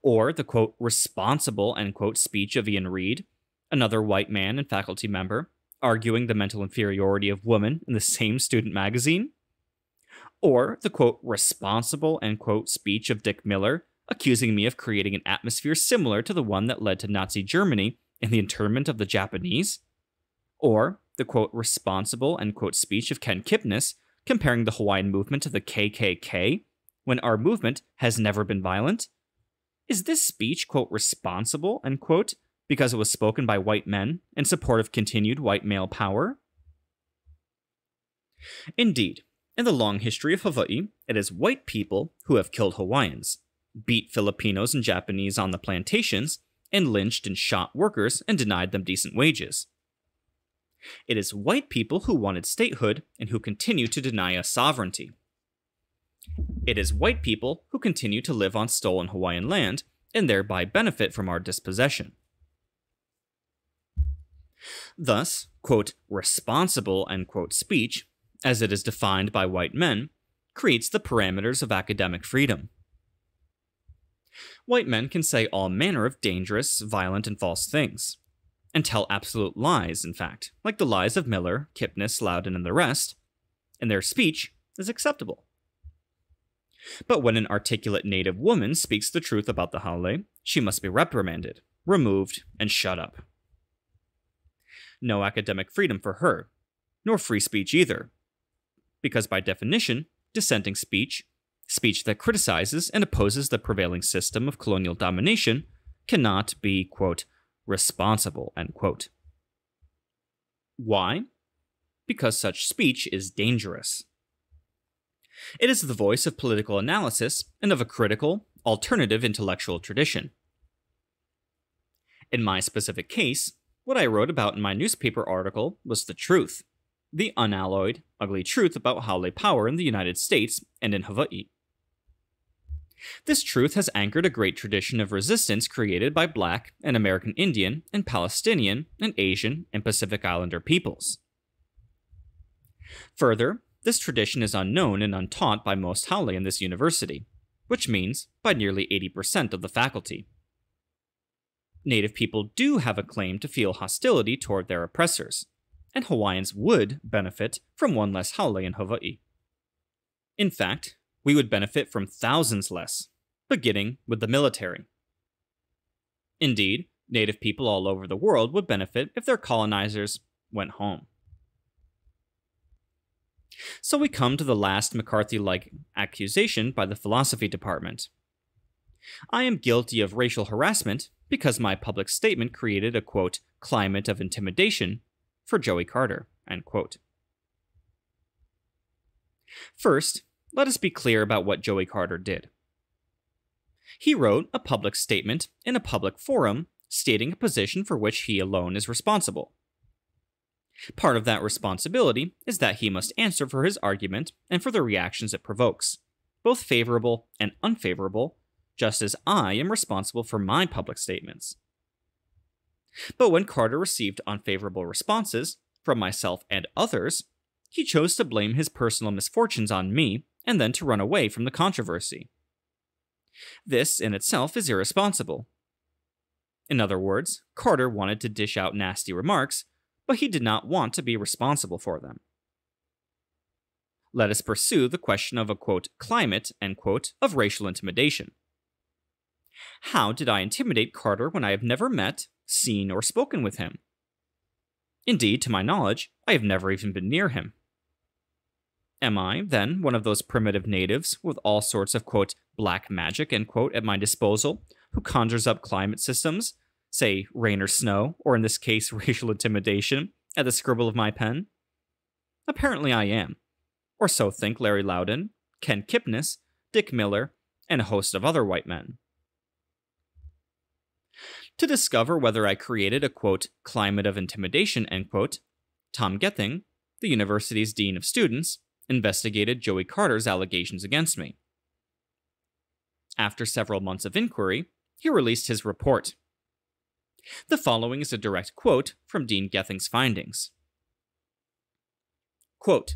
Or the quote responsible end quote speech of Ian Reed, another white man and faculty member, arguing the mental inferiority of women in the same student magazine? Or the quote responsible end quote speech of Dick Miller, accusing me of creating an atmosphere similar to the one that led to Nazi Germany in the internment of the Japanese? Or the quote responsible end quote speech of Ken Kipnis comparing the Hawaiian movement to the KKK when our movement has never been violent? Is this speech quote responsible end quote because it was spoken by white men in support of continued white male power? Indeed, in the long history of Hawaii, it is white people who have killed Hawaiians, beat Filipinos and Japanese on the plantations, and lynched and shot workers and denied them decent wages. It is white people who wanted statehood and who continue to deny us sovereignty. It is white people who continue to live on stolen Hawaiian land and thereby benefit from our dispossession. Thus, quote, responsible, quote, speech, as it is defined by white men, creates the parameters of academic freedom. White men can say all manner of dangerous, violent, and false things and tell absolute lies, in fact, like the lies of Miller, Kipnis, Laudan, and the rest, and their speech is acceptable. But when an articulate native woman speaks the truth about the haole, she must be reprimanded, removed, and shut up. No academic freedom for her, nor free speech either, because by definition, dissenting speech, speech that criticizes and opposes the prevailing system of colonial domination, cannot be, quote, responsible, end quote. Why? Because such speech is dangerous. It is the voice of political analysis and of a critical, alternative intellectual tradition. In my specific case, what I wrote about in my newspaper article was the truth, the unalloyed, ugly truth about haole power in the United States and in Hawaii. This truth has anchored a great tradition of resistance created by Black and American Indian and Palestinian and Asian and Pacific Islander peoples. Further, this tradition is unknown and untaught by most Haole in this university, which means by nearly 80% of the faculty. Native people do have a claim to feel hostility toward their oppressors, and Hawaiians would benefit from one less Haole in Hawaii. In fact, we would benefit from thousands less, beginning with the military. Indeed, native people all over the world would benefit if their colonizers went home. So we come to the last McCarthy like accusation by the philosophy department. I am guilty of racial harassment because my public statement created a quote, climate of intimidation for Joey Carter. First, let us be clear about what Joey Carter did. He wrote a public statement in a public forum stating a position for which he alone is responsible. Part of that responsibility is that he must answer for his argument and for the reactions it provokes, both favorable and unfavorable, just as I am responsible for my public statements. But when Carter received unfavorable responses from myself and others, he chose to blame his personal misfortunes on me and then to run away from the controversy. This in itself is irresponsible. In other words, Carter wanted to dish out nasty remarks, but he did not want to be responsible for them. Let us pursue the question of a quote, climate quote, of racial intimidation. How did I intimidate Carter when I have never met, seen, or spoken with him? Indeed, to my knowledge, I have never even been near him. Am I, then, one of those primitive natives with all sorts of, quote, black magic, end quote, at my disposal, who conjures up climate systems, say rain or snow, or in this case, <laughs> racial intimidation, at the scribble of my pen? Apparently I am. Or so think Larry Laudan, Ken Kipnis, Dick Miller, and a host of other white men. To discover whether I created a quote, climate of intimidation, end quote, Tom Gething, the university's dean of students, investigated Joey Carter's allegations against me. After several months of inquiry, he released his report. The following is a direct quote from Dean Gething's findings. Quote,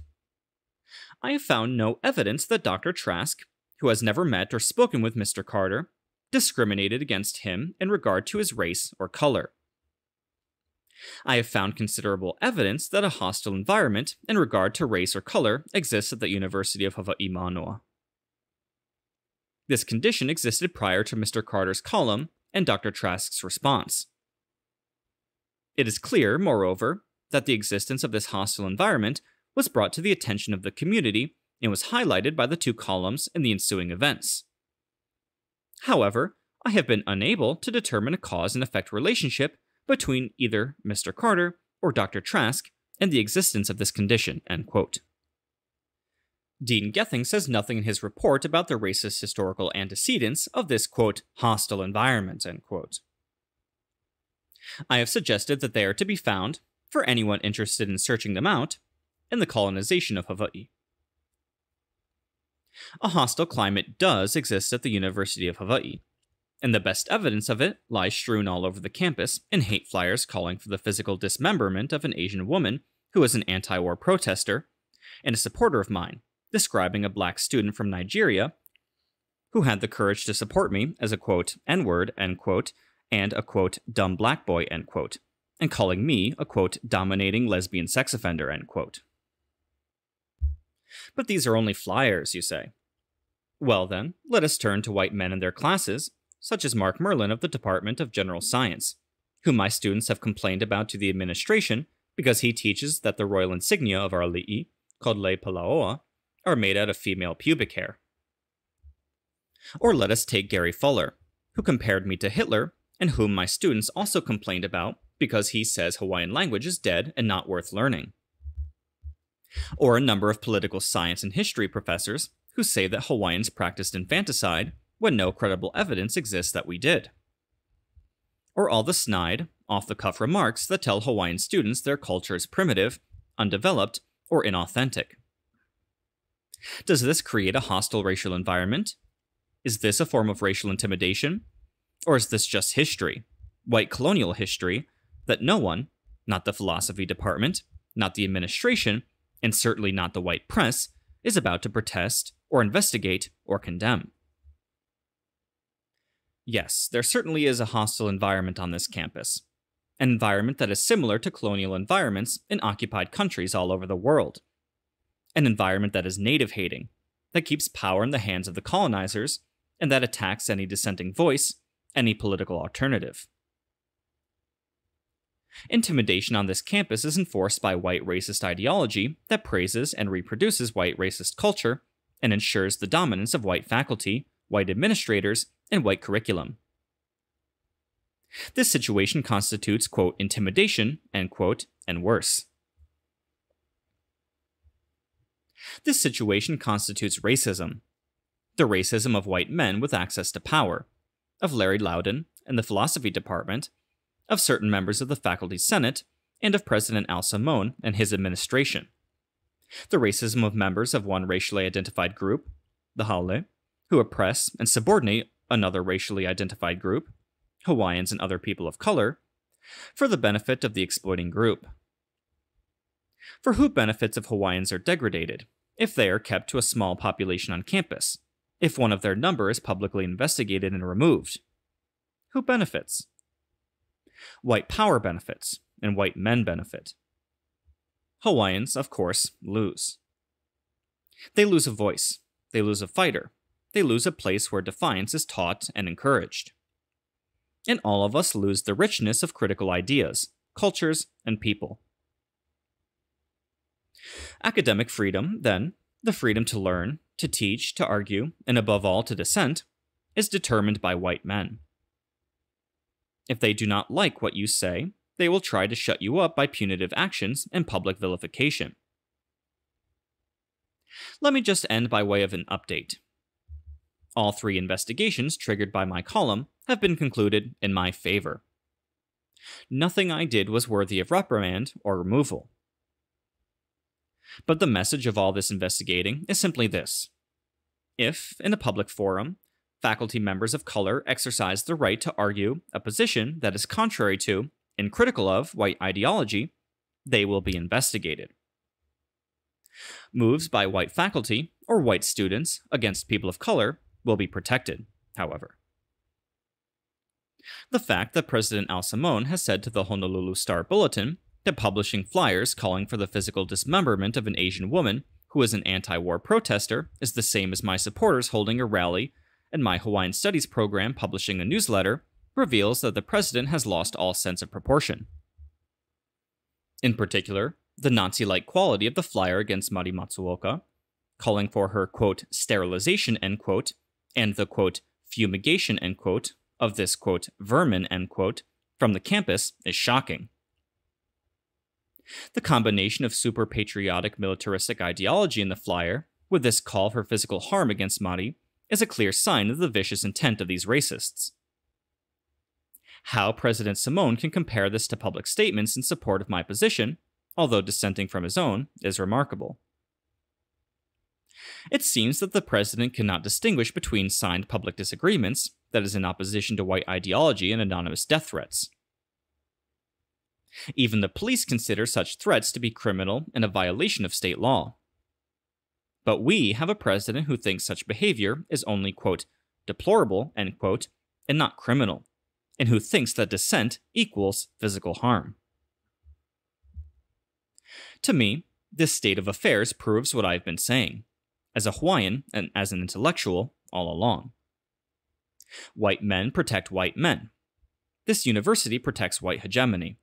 I have found no evidence that Dr. Trask, who has never met or spoken with Mr. Carter, discriminated against him in regard to his race or color. I have found considerable evidence that a hostile environment in regard to race or color exists at the University of Hawaii Manoa. This condition existed prior to Mr. Carter's column and Dr. Trask's response. It is clear, moreover, that the existence of this hostile environment was brought to the attention of the community and was highlighted by the two columns in the ensuing events. However, I have been unable to determine a cause and effect relationship between either Mr. Carter or Dr. Trask and the existence of this condition. Dean Gething says nothing in his report about the racist historical antecedents of this, quote, hostile environment, I have suggested that they are to be found, for anyone interested in searching them out, in the colonization of Hawaii. A hostile climate does exist at the University of Hawaii, and the best evidence of it lies strewn all over the campus in hate flyers calling for the physical dismemberment of an Asian woman who is an anti war protester and a supporter of mine, describing a black student from Nigeria who had the courage to support me as a quote, N word, end quote, and a quote, dumb black boy, end quote, and calling me a quote, dominating lesbian sex offender, end quote. But these are only flyers, you say. Well, then, let us turn to white men and their classes such as Mark Merlin of the Department of General Science, whom my students have complained about to the administration because he teaches that the royal insignia of our ali'i, called lei palaoa, are made out of female pubic hair. Or let us take Gary Fuller, who compared me to Hitler and whom my students also complained about because he says Hawaiian language is dead and not worth learning. Or a number of political science and history professors who say that Hawaiians practiced infanticide when no credible evidence exists that we did. Or all the snide, off the cuff remarks that tell Hawaiian students their culture is primitive, undeveloped, or inauthentic. Does this create a hostile racial environment? Is this a form of racial intimidation? Or is this just history, white colonial history, that no one, not the philosophy department, not the administration, and certainly not the white press, is about to protest, or investigate, or condemn? Yes, there certainly is a hostile environment on this campus. An environment that is similar to colonial environments in occupied countries all over the world. An environment that is native hating, that keeps power in the hands of the colonizers, and that attacks any dissenting voice, any political alternative. Intimidation on this campus is enforced by white racist ideology that praises and reproduces white racist culture and ensures the dominance of white faculty, white administrators, and white curriculum. This situation constitutes, quote, intimidation, end quote, and worse. This situation constitutes racism. The racism of white men with access to power, of Larry Laudan and the philosophy department, of certain members of the faculty senate, and of President Al Simone and his administration. The racism of members of one racially identified group, the Haole, who oppress and subordinate another racially identified group, Hawaiians and other people of color, for the benefit of the exploiting group. For who benefits if Hawaiians are degraded, if they are kept to a small population on campus, if one of their number is publicly investigated and removed? Who benefits? White power benefits, and white men benefit. Hawaiians, of course, lose. They lose a voice, they lose a fighter, they lose a place where defiance is taught and encouraged. And all of us lose the richness of critical ideas, cultures, and people. Academic freedom, then, The freedom to learn, to teach, to argue, and above all to dissent, is determined by white men. If they do not like what you say, they will try to shut you up by punitive actions and public vilification. Let me just end by way of an update. All three investigations triggered by my column have been concluded in my favor. Nothing I did was worthy of reprimand or removal. But the message of all this investigating is simply this If, in a public forum, faculty members of color exercise the right to argue a position that is contrary to and critical of white ideology, they will be investigated. Moves by white faculty or white students against people of color will be protected, however. The fact that President Al Simone has said to the Honolulu Star Bulletin that publishing flyers calling for the physical dismemberment of an Asian woman who is an anti war protester is the same as my supporters holding a rally and my Hawaiian Studies program publishing a newsletter reveals that the president has lost all sense of proportion. In particular, the Nazi like quality of the flyer against Mari Matsuoka, calling for her, quote, sterilization, end quote, and the, quote, fumigation, end quote, of this, quote, vermin, end quote, from the campus is shocking. The combination of super patriotic militaristic ideology in the flyer, with this call for physical harm against Mari, is a clear sign of the vicious intent of these racists. How President Simone can compare this to public statements in support of my position, although dissenting from his own, is remarkable. It seems that the president cannot distinguish between signed public disagreements, that is, in opposition to white ideology, and anonymous death threats. Even the police consider such threats to be criminal and a violation of state law. But we have a president who thinks such behavior is only, quote, deplorable, end quote, and not criminal, and who thinks that dissent equals physical harm. To me, this state of affairs proves what I've been saying, as a Hawaiian and as an intellectual, all along. White men protect white men. This university protects white hegemony.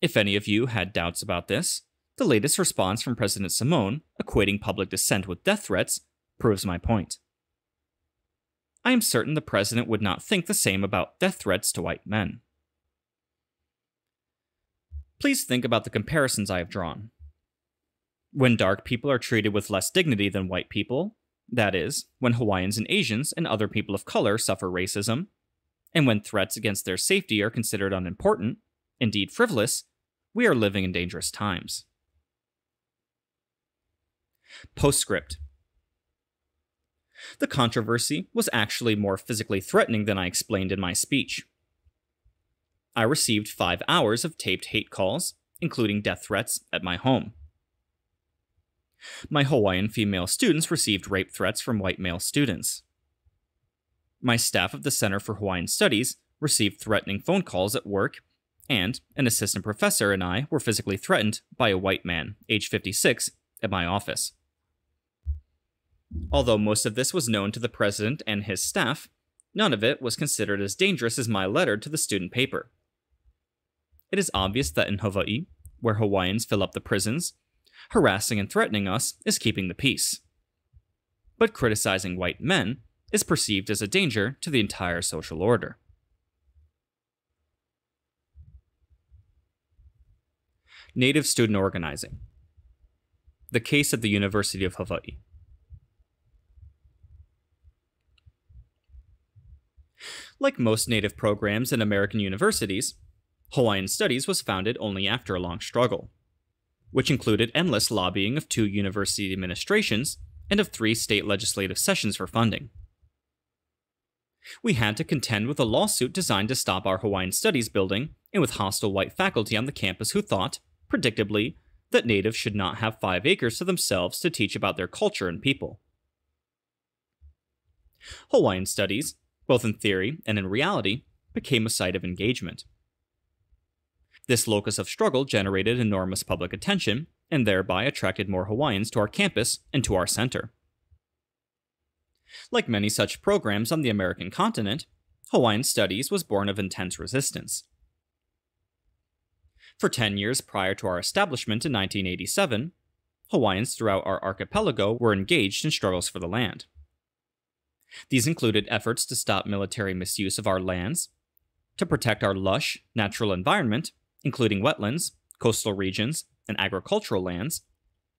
If any of you had doubts about this, the latest response from President Simone, equating public dissent with death threats, proves my point. I am certain the president would not think the same about death threats to white men. Please think about the comparisons I have drawn. When dark people are treated with less dignity than white people, that is, when Hawaiians and Asians and other people of color suffer racism, and when threats against their safety are considered unimportant, indeed frivolous, we are living in dangerous times. Postscript The controversy was actually more physically threatening than I explained in my speech. I received five hours of taped hate calls, including death threats, at my home. My Hawaiian female students received rape threats from white male students. My staff of the Center for Hawaiian Studies received threatening phone calls at work, and an assistant professor and I were physically threatened by a white man, age 56, at my office. Although most of this was known to the president and his staff, none of it was considered as dangerous as my letter to the student paper. It is obvious that in Hawaii, where Hawaiians fill up the prisons, harassing and threatening us is keeping the peace. But criticizing white men is perceived as a danger to the entire social order. Native Student Organizing The Case at the University of Hawaii. Like most Native programs in American universities, Hawaiian Studies was founded only after a long struggle, which included endless lobbying of two university administrations and of three state legislative sessions for funding. We had to contend with a lawsuit designed to stop our Hawaiian Studies building and with hostile white faculty on the campus who thought, predictably, that natives should not have five acres to themselves to teach about their culture and people. Hawaiian Studies, both in theory and in reality, became a site of engagement. This locus of struggle generated enormous public attention and thereby attracted more Hawaiians to our campus and to our center. Like many such programs on the American continent, Hawaiian Studies was born of intense resistance. For 10 years prior to our establishment in 1987, Hawaiians throughout our archipelago were engaged in struggles for the land. These included efforts to stop military misuse of our lands, to protect our lush, natural environment, including wetlands, coastal regions, and agricultural lands,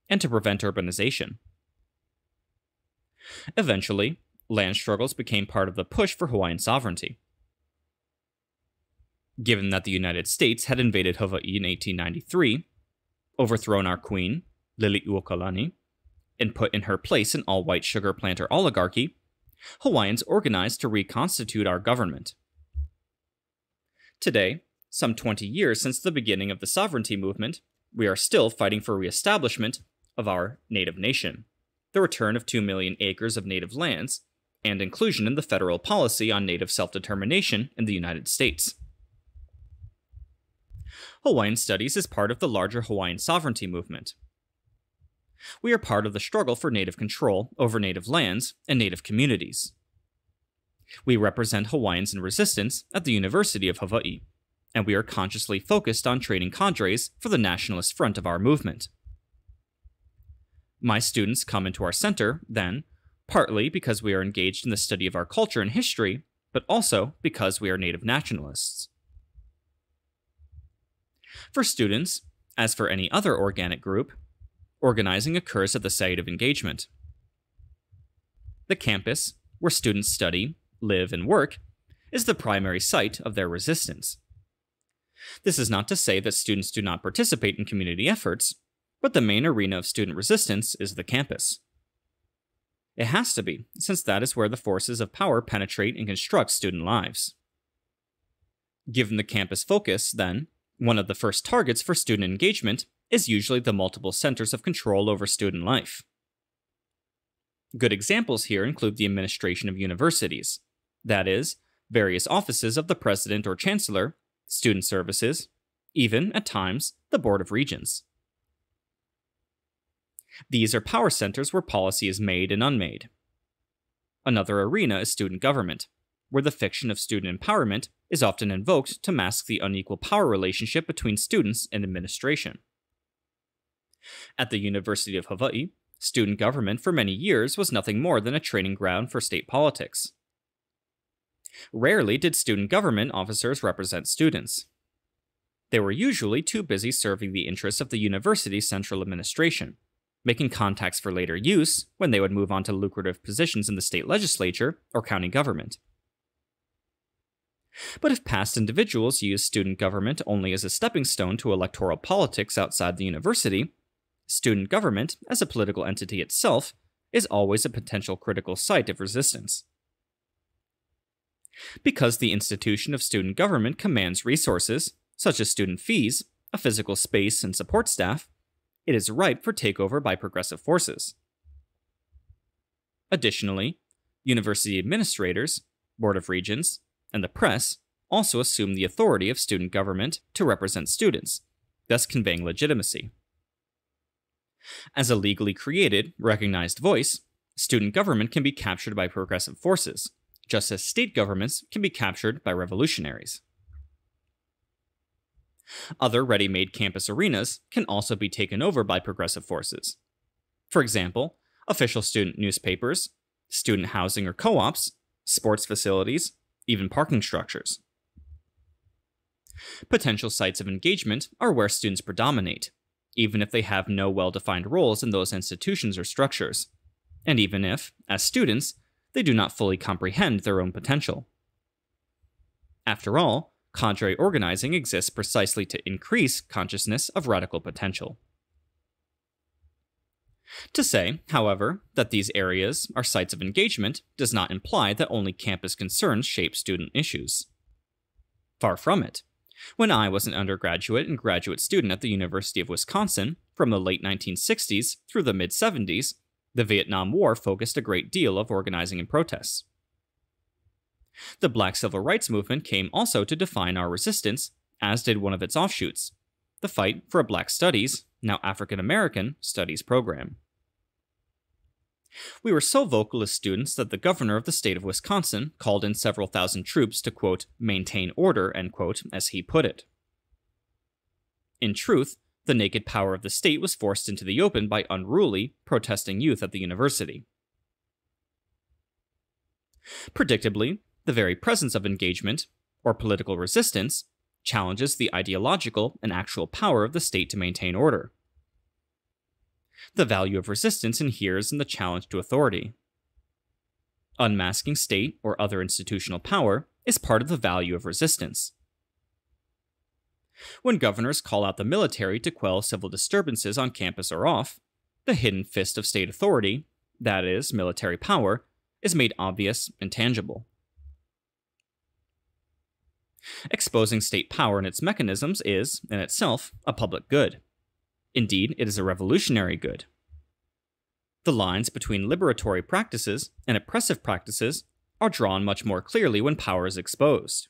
and to prevent urbanization. Eventually, land struggles became part of the push for Hawaiian sovereignty. Given that the United States had invaded Hawaii in 1893, overthrown our queen, Liliuokalani, and put in her place an all white sugar planter oligarchy, Hawaiians organized to reconstitute our government. Today, some 20 years since the beginning of the sovereignty movement, we are still fighting for reestablishment of our native nation, the return of 2 million acres of native lands, and inclusion in the federal policy on native self determination in the United States. Hawaiian Studies is part of the larger Hawaiian sovereignty movement. We are part of the struggle for native control over native lands and native communities. We represent Hawaiians in resistance at the University of Hawaii, and we are consciously focused on training cadres for the nationalist front of our movement. My students come into our center, then, partly because we are engaged in the study of our culture and history, but also because we are native nationalists. For students, as for any other organic group, organizing occurs at the site of engagement. The campus, where students study, live, and work, is the primary site of their resistance. This is not to say that students do not participate in community efforts, but the main arena of student resistance is the campus. It has to be, since that is where the forces of power penetrate and construct student lives. Given the campus focus, then, one of the first targets for student engagement is usually the multiple centers of control over student life. Good examples here include the administration of universities, that is, various offices of the president or chancellor, student services, even, at times, the Board of Regents. These are power centers where policy is made and unmade. Another arena is student government, where the fiction of student empowerment is often invoked to mask the unequal power relationship between students and administration. At the University of Hawaii, student government for many years was nothing more than a training ground for state politics. Rarely did student government officers represent students. They were usually too busy serving the interests of the university's central administration, making contacts for later use when they would move on to lucrative positions in the state legislature or county government. But if past individuals use student government only as a stepping stone to electoral politics outside the university, student government, as a political entity itself, is always a potential critical site of resistance. Because the institution of student government commands resources, such as student fees, a physical space, and support staff, it is ripe for takeover by progressive forces. Additionally, university administrators, Board of Regents, and the press also assume the authority of student government to represent students, thus conveying legitimacy. As a legally created, recognized voice, student government can be captured by progressive forces, just as state governments can be captured by revolutionaries. Other ready made campus arenas can also be taken over by progressive forces. For example, official student newspapers, student housing or co ops, sports facilities, even parking structures. Potential sites of engagement are where students predominate, even if they have no well defined roles in those institutions or structures, and even if, as students, they do not fully comprehend their own potential. After all, cadre organizing exists precisely to increase consciousness of radical potential. To say, however, that these areas are sites of engagement does not imply that only campus concerns shape student issues. Far from it. When I was an undergraduate and graduate student at the University of Wisconsin, from the late 1960s through the mid 70s, the Vietnam War focused a great deal of organizing and protests. The Black Civil Rights Movement came also to define our resistance, as did one of its offshoots, the fight for a Black Studies, now African American, Studies program. We were so vocal as students that the governor of the state of Wisconsin called in several thousand troops to, quote, maintain order, quote, as he put it. In truth, the naked power of the state was forced into the open by unruly, protesting youth at the university. Predictably, the very presence of engagement, or political resistance, challenges the ideological and actual power of the state to maintain order. The value of resistance inheres in the challenge to authority. Unmasking state or other institutional power is part of the value of resistance. When governors call out the military to quell civil disturbances on campus or off, the hidden fist of state authority, that is, military power, is made obvious and tangible. Exposing state power and its mechanisms is, in itself, a public good. Indeed, it is a revolutionary good. The lines between liberatory practices and oppressive practices are drawn much more clearly when power is exposed.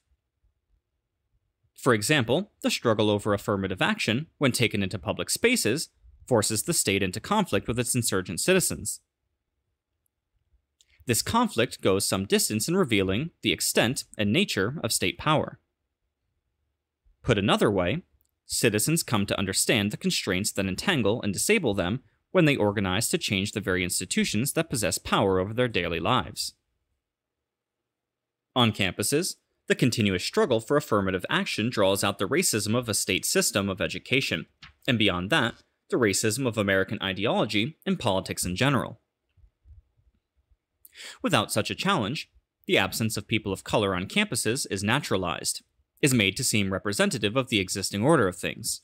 For example, the struggle over affirmative action, when taken into public spaces, forces the state into conflict with its insurgent citizens. This conflict goes some distance in revealing the extent and nature of state power. Put another way, citizens come to understand the constraints that entangle and disable them when they organize to change the very institutions that possess power over their daily lives. On campuses, the continuous struggle for affirmative action draws out the racism of a state system of education, and beyond that, the racism of American ideology and politics in general. Without such a challenge, the absence of people of color on campuses is naturalized, is made to seem representative of the existing order of things.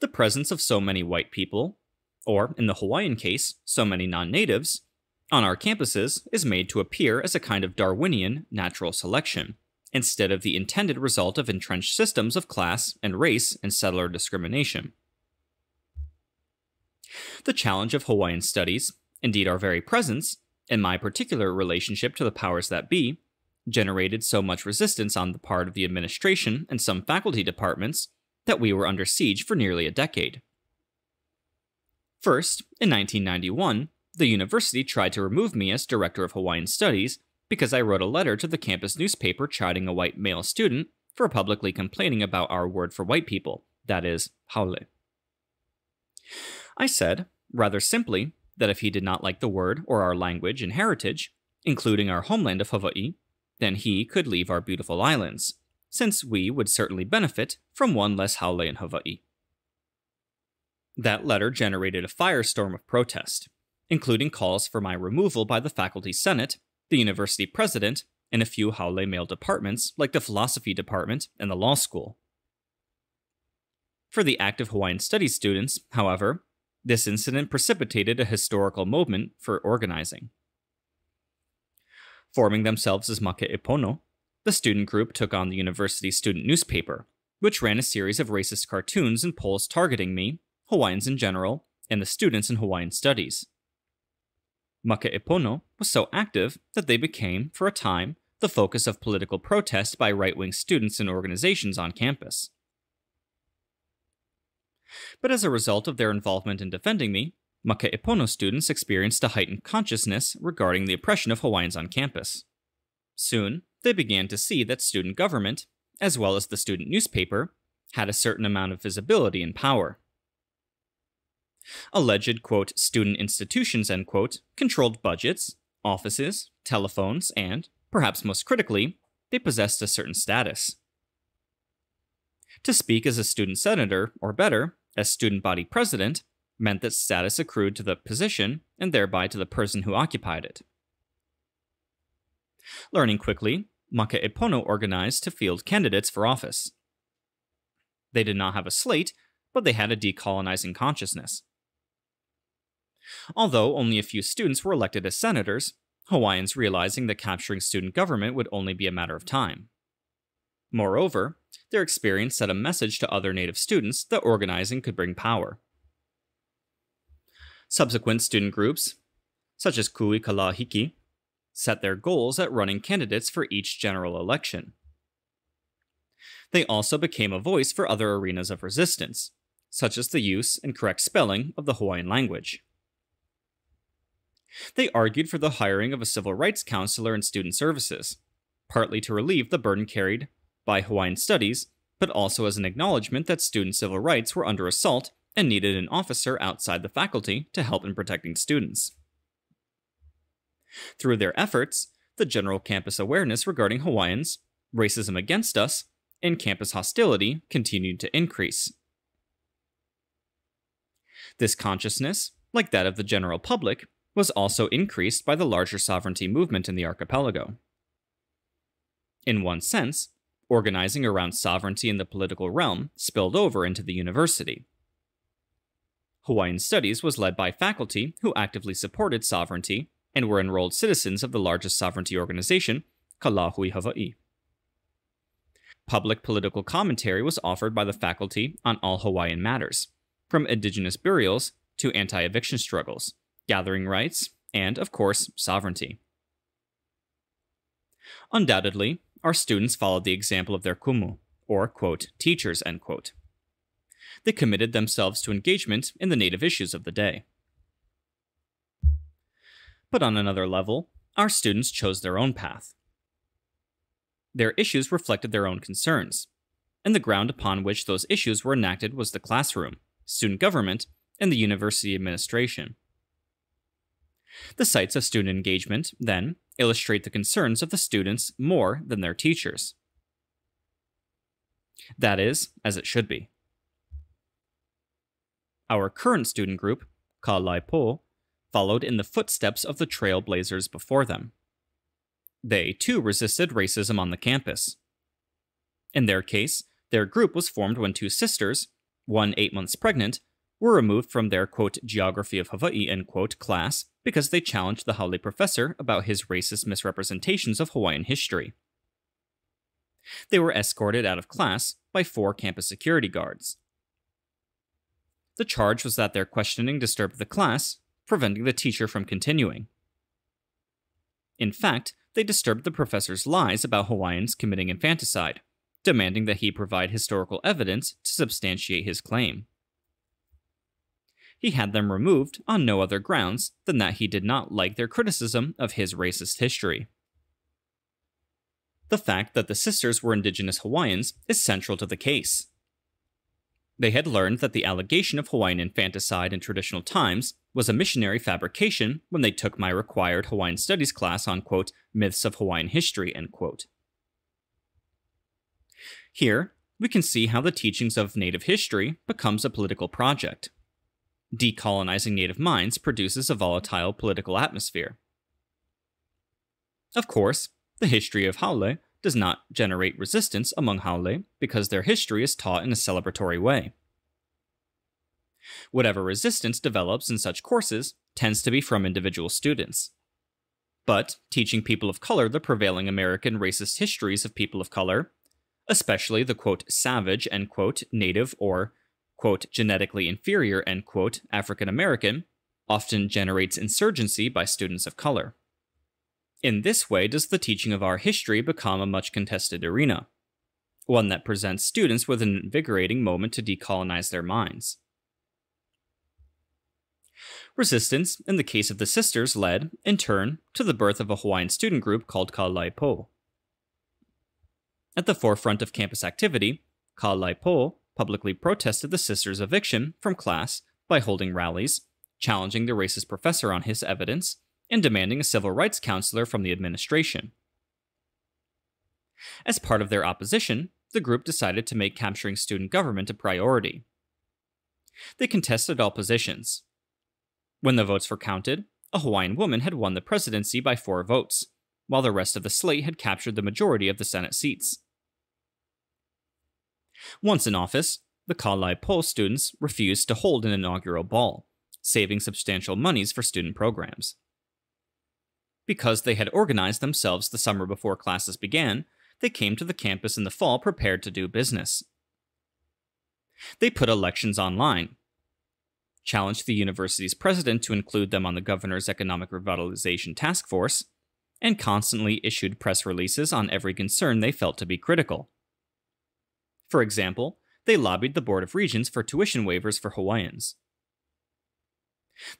The presence of so many white people, or in the Hawaiian case, so many non natives, on our campuses is made to appear as a kind of Darwinian natural selection, instead of the intended result of entrenched systems of class and race and settler discrimination. The challenge of Hawaiian studies, indeed our very presence, and my particular relationship to the powers that be, generated so much resistance on the part of the administration and some faculty departments that we were under siege for nearly a decade. First, in 1991, the university tried to remove me as director of Hawaiian Studies because I wrote a letter to the campus newspaper chiding a white male student for publicly complaining about our word for white people, that is, haole. I said, rather simply, that if he did not like the word or our language and heritage, including our homeland of Hawaii, then he could leave our beautiful islands, since we would certainly benefit from one less haole in Hawaii. That letter generated a firestorm of protest, including calls for my removal by the faculty senate, the university president, and a few haole male departments like the philosophy department and the law school. For the active Hawaiian studies students, however, this incident precipitated a historical moment for organizing. Forming themselves as Maka'epono, the student group took on the university student newspaper, which ran a series of racist cartoons and polls targeting me, Hawaiians in general, and the students in Hawaiian studies. Maka'epono was so active that they became, for a time, the focus of political protest by right wing students and organizations on campus. But as a result of their involvement in defending me, Maka'epono students experienced a heightened consciousness regarding the oppression of Hawaiians on campus. Soon, they began to see that student government, as well as the student newspaper, had a certain amount of visibility and power. Alleged, quote, student institutions, end quote, controlled budgets, offices, telephones, and, perhaps most critically, they possessed a certain status. To speak as a student senator, or better, as student body president, meant that status accrued to the position and thereby to the person who occupied it. Learning quickly, Maka'epono organized to field candidates for office. They did not have a slate, but they had a decolonizing consciousness. Although only a few students were elected as senators, Hawaiians realizing that capturing student government would only be a matter of time. Moreover, their experience sent a message to other Native students that organizing could bring power. Subsequent student groups, such as Kui Kalahiki, set their goals at running candidates for each general election. They also became a voice for other arenas of resistance, such as the use and correct spelling of the Hawaiian language. They argued for the hiring of a civil rights counselor in student services, partly to relieve the burden carried by Hawaiian studies but also as an acknowledgement that student civil rights were under assault and needed an officer outside the faculty to help in protecting students. Through their efforts, the general campus awareness regarding Hawaiians, racism against us, and campus hostility continued to increase. This consciousness, like that of the general public, was also increased by the larger sovereignty movement in the archipelago. In one sense, organizing around sovereignty in the political realm spilled over into the university. Hawaiian Studies was led by faculty who actively supported sovereignty and were enrolled citizens of the largest sovereignty organization, Ka Lahui Hawaii. Public political commentary was offered by the faculty on all Hawaiian matters, from indigenous burials to anti eviction struggles, gathering rights, and, of course, sovereignty. Undoubtedly, our students followed the example of their kumu, or, quote, teachers, end quote. They committed themselves to engagement in the native issues of the day. But on another level, our students chose their own path. Their issues reflected their own concerns, and the ground upon which those issues were enacted was the classroom, student government, and the university administration. The sites of student engagement, then, illustrate the concerns of the students more than their teachers. That is, as it should be. Our current student group, Ka Lai Po, followed in the footsteps of the trailblazers before them. They, too, resisted racism on the campus. In their case, their group was formed when two sisters, one eight months pregnant, were removed from their quote, Geography of Hawaii end quote, class because they challenged the Haole professor about his racist misrepresentations of Hawaiian history. They were escorted out of class by four campus security guards. The charge was that their questioning disturbed the class preventing the teacher from continuing. In fact, they disturbed the professor's lies about Hawaiians committing infanticide, demanding that he provide historical evidence to substantiate his claim. He had them removed on no other grounds than that he did not like their criticism of his racist history. The fact that the sisters were indigenous Hawaiians is central to the case. They had learned that the allegation of Hawaiian infanticide in traditional times was a missionary fabrication when they took my required Hawaiian studies class on, quote, myths of Hawaiian history, end quote. Here, we can see how the teachings of native history becomes a political project. Decolonizing native minds produces a volatile political atmosphere. Of course, the history of Haole does not generate resistance among Haole because their history is taught in a celebratory way. Whatever resistance develops in such courses tends to be from individual students. But teaching people of color the prevailing American racist histories of people of color, especially the quote savage end quote native or quote genetically inferior end quote African American, often generates insurgency by students of color. In this way does the teaching of our history become a much contested arena, one that presents students with an invigorating moment to decolonize their minds. Resistance, in the case of the sisters, led, in turn, to the birth of a Hawaiian student group called Ka Po. At the forefront of campus activity, Ka Po publicly protested the sisters' eviction from class by holding rallies, challenging the racist professor on his evidence, and demanding a civil rights counselor from the administration. As part of their opposition, the group decided to make capturing student government a priority. They contested all positions, when the votes were counted, a Hawaiian woman had won the presidency by four votes, while the rest of the slate had captured the majority of the Senate seats. Once in office, the Ka Lai Po students refused to hold an inaugural ball, saving substantial monies for student programs. Because they had organized themselves the summer before classes began, they came to the campus in the fall prepared to do business. They put elections online, challenged the university's president to include them on the governor's economic revitalization task force, and constantly issued press releases on every concern they felt to be critical. For example, they lobbied the Board of Regents for tuition waivers for Hawaiians.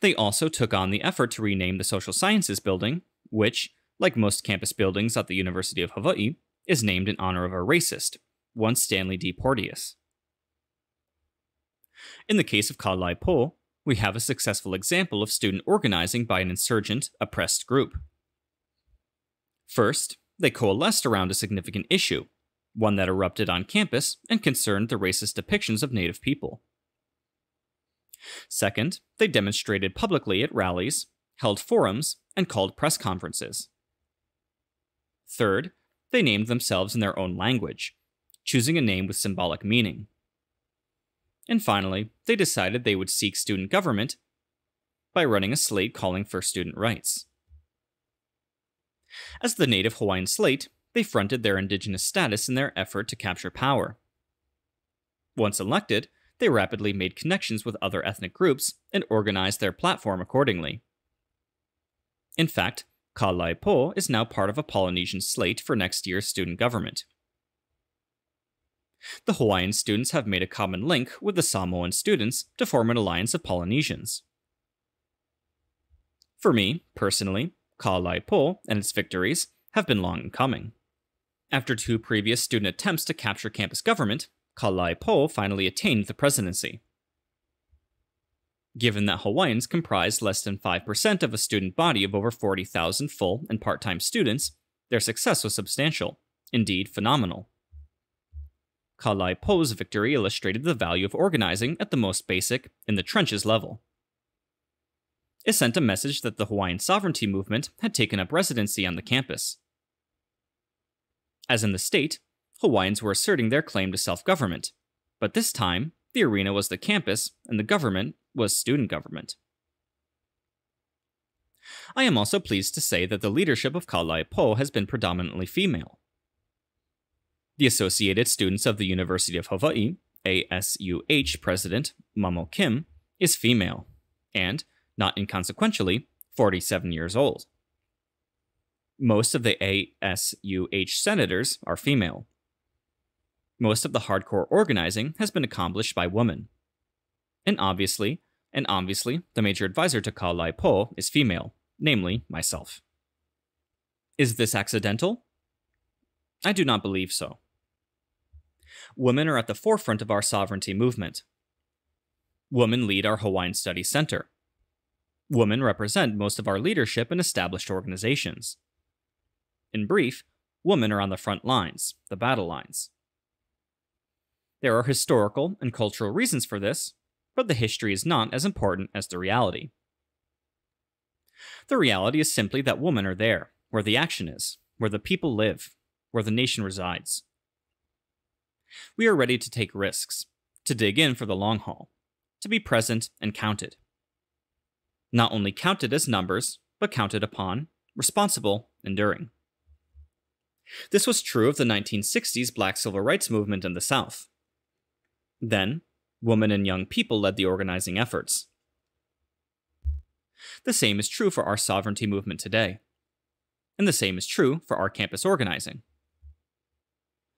They also took on the effort to rename the Social Sciences Building, which, like most campus buildings at the University of Hawaii, is named in honor of a racist, one Stanley D. Porteous. In the case of Ka Lai Po, we have a successful example of student organizing by an insurgent, oppressed group. First, they coalesced around a significant issue, one that erupted on campus and concerned the racist depictions of Native people. Second, they demonstrated publicly at rallies, held forums, and called press conferences. Third, they named themselves in their own language, choosing a name with symbolic meaning. And finally, they decided they would seek student government by running a slate calling for student rights. As the native Hawaiian slate, they fronted their indigenous status in their effort to capture power. Once elected, they rapidly made connections with other ethnic groups and organized their platform accordingly. In fact, Ka is now part of a Polynesian slate for next year's student government. The Hawaiian students have made a common link with the Samoan students to form an alliance of Polynesians. For me, personally, Ka and its victories have been long in coming. After two previous student attempts to capture campus government, Ka finally attained the presidency. Given that Hawaiians comprise less than 5% of a student body of over 40,000 full and part time students, their success was substantial, indeed phenomenal. Ka Lai Po's victory illustrated the value of organizing at the most basic, in the trenches level. It sent a message that the Hawaiian sovereignty movement had taken up residency on the campus. As in the state, Hawaiians were asserting their claim to self government, but this time, the arena was the campus and the government was student government. I am also pleased to say that the leadership of Ka Lai Po has been predominantly female. The Associated Students of the University of Hawaii, ASUH president Mamo Kim, is female, and, not inconsequentially, 47 years old. Most of the ASUH senators are female. Most of the hardcore organizing has been accomplished by women. And obviously, and obviously, the major advisor to Ka Lai Po is female, namely myself. Is this accidental? I do not believe so. Women are at the forefront of our sovereignty movement. Women lead our Hawaiian Studies Center. Women represent most of our leadership in established organizations. In brief, women are on the front lines, the battle lines. There are historical and cultural reasons for this, but the history is not as important as the reality. The reality is simply that women are there, where the action is, where the people live, where the nation resides. We are ready to take risks, to dig in for the long haul, to be present and counted. Not only counted as numbers, but counted upon, responsible, enduring. This was true of the 1960s black civil rights movement in the South. Then, women and young people led the organizing efforts. The same is true for our sovereignty movement today. And the same is true for our campus organizing.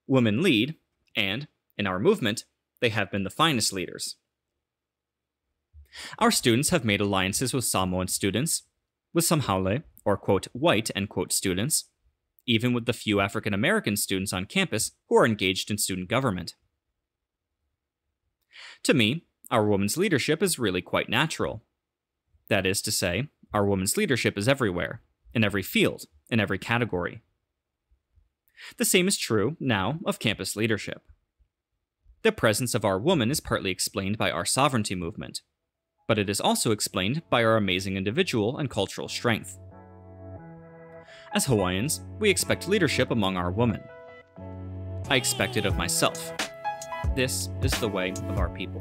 Women lead, and, in our movement, they have been the finest leaders. Our students have made alliances with Samoan students, with some Haole, or quote, white, end quote, students, even with the few African American students on campus who are engaged in student government. To me, our women's leadership is really quite natural. That is to say, our women's leadership is everywhere, in every field, in every category. The same is true, now, of campus leadership. The presence of our woman is partly explained by our sovereignty movement, but it is also explained by our amazing individual and cultural strength. As Hawaiians, we expect leadership among our women. I expect it of myself. This is the way of our people.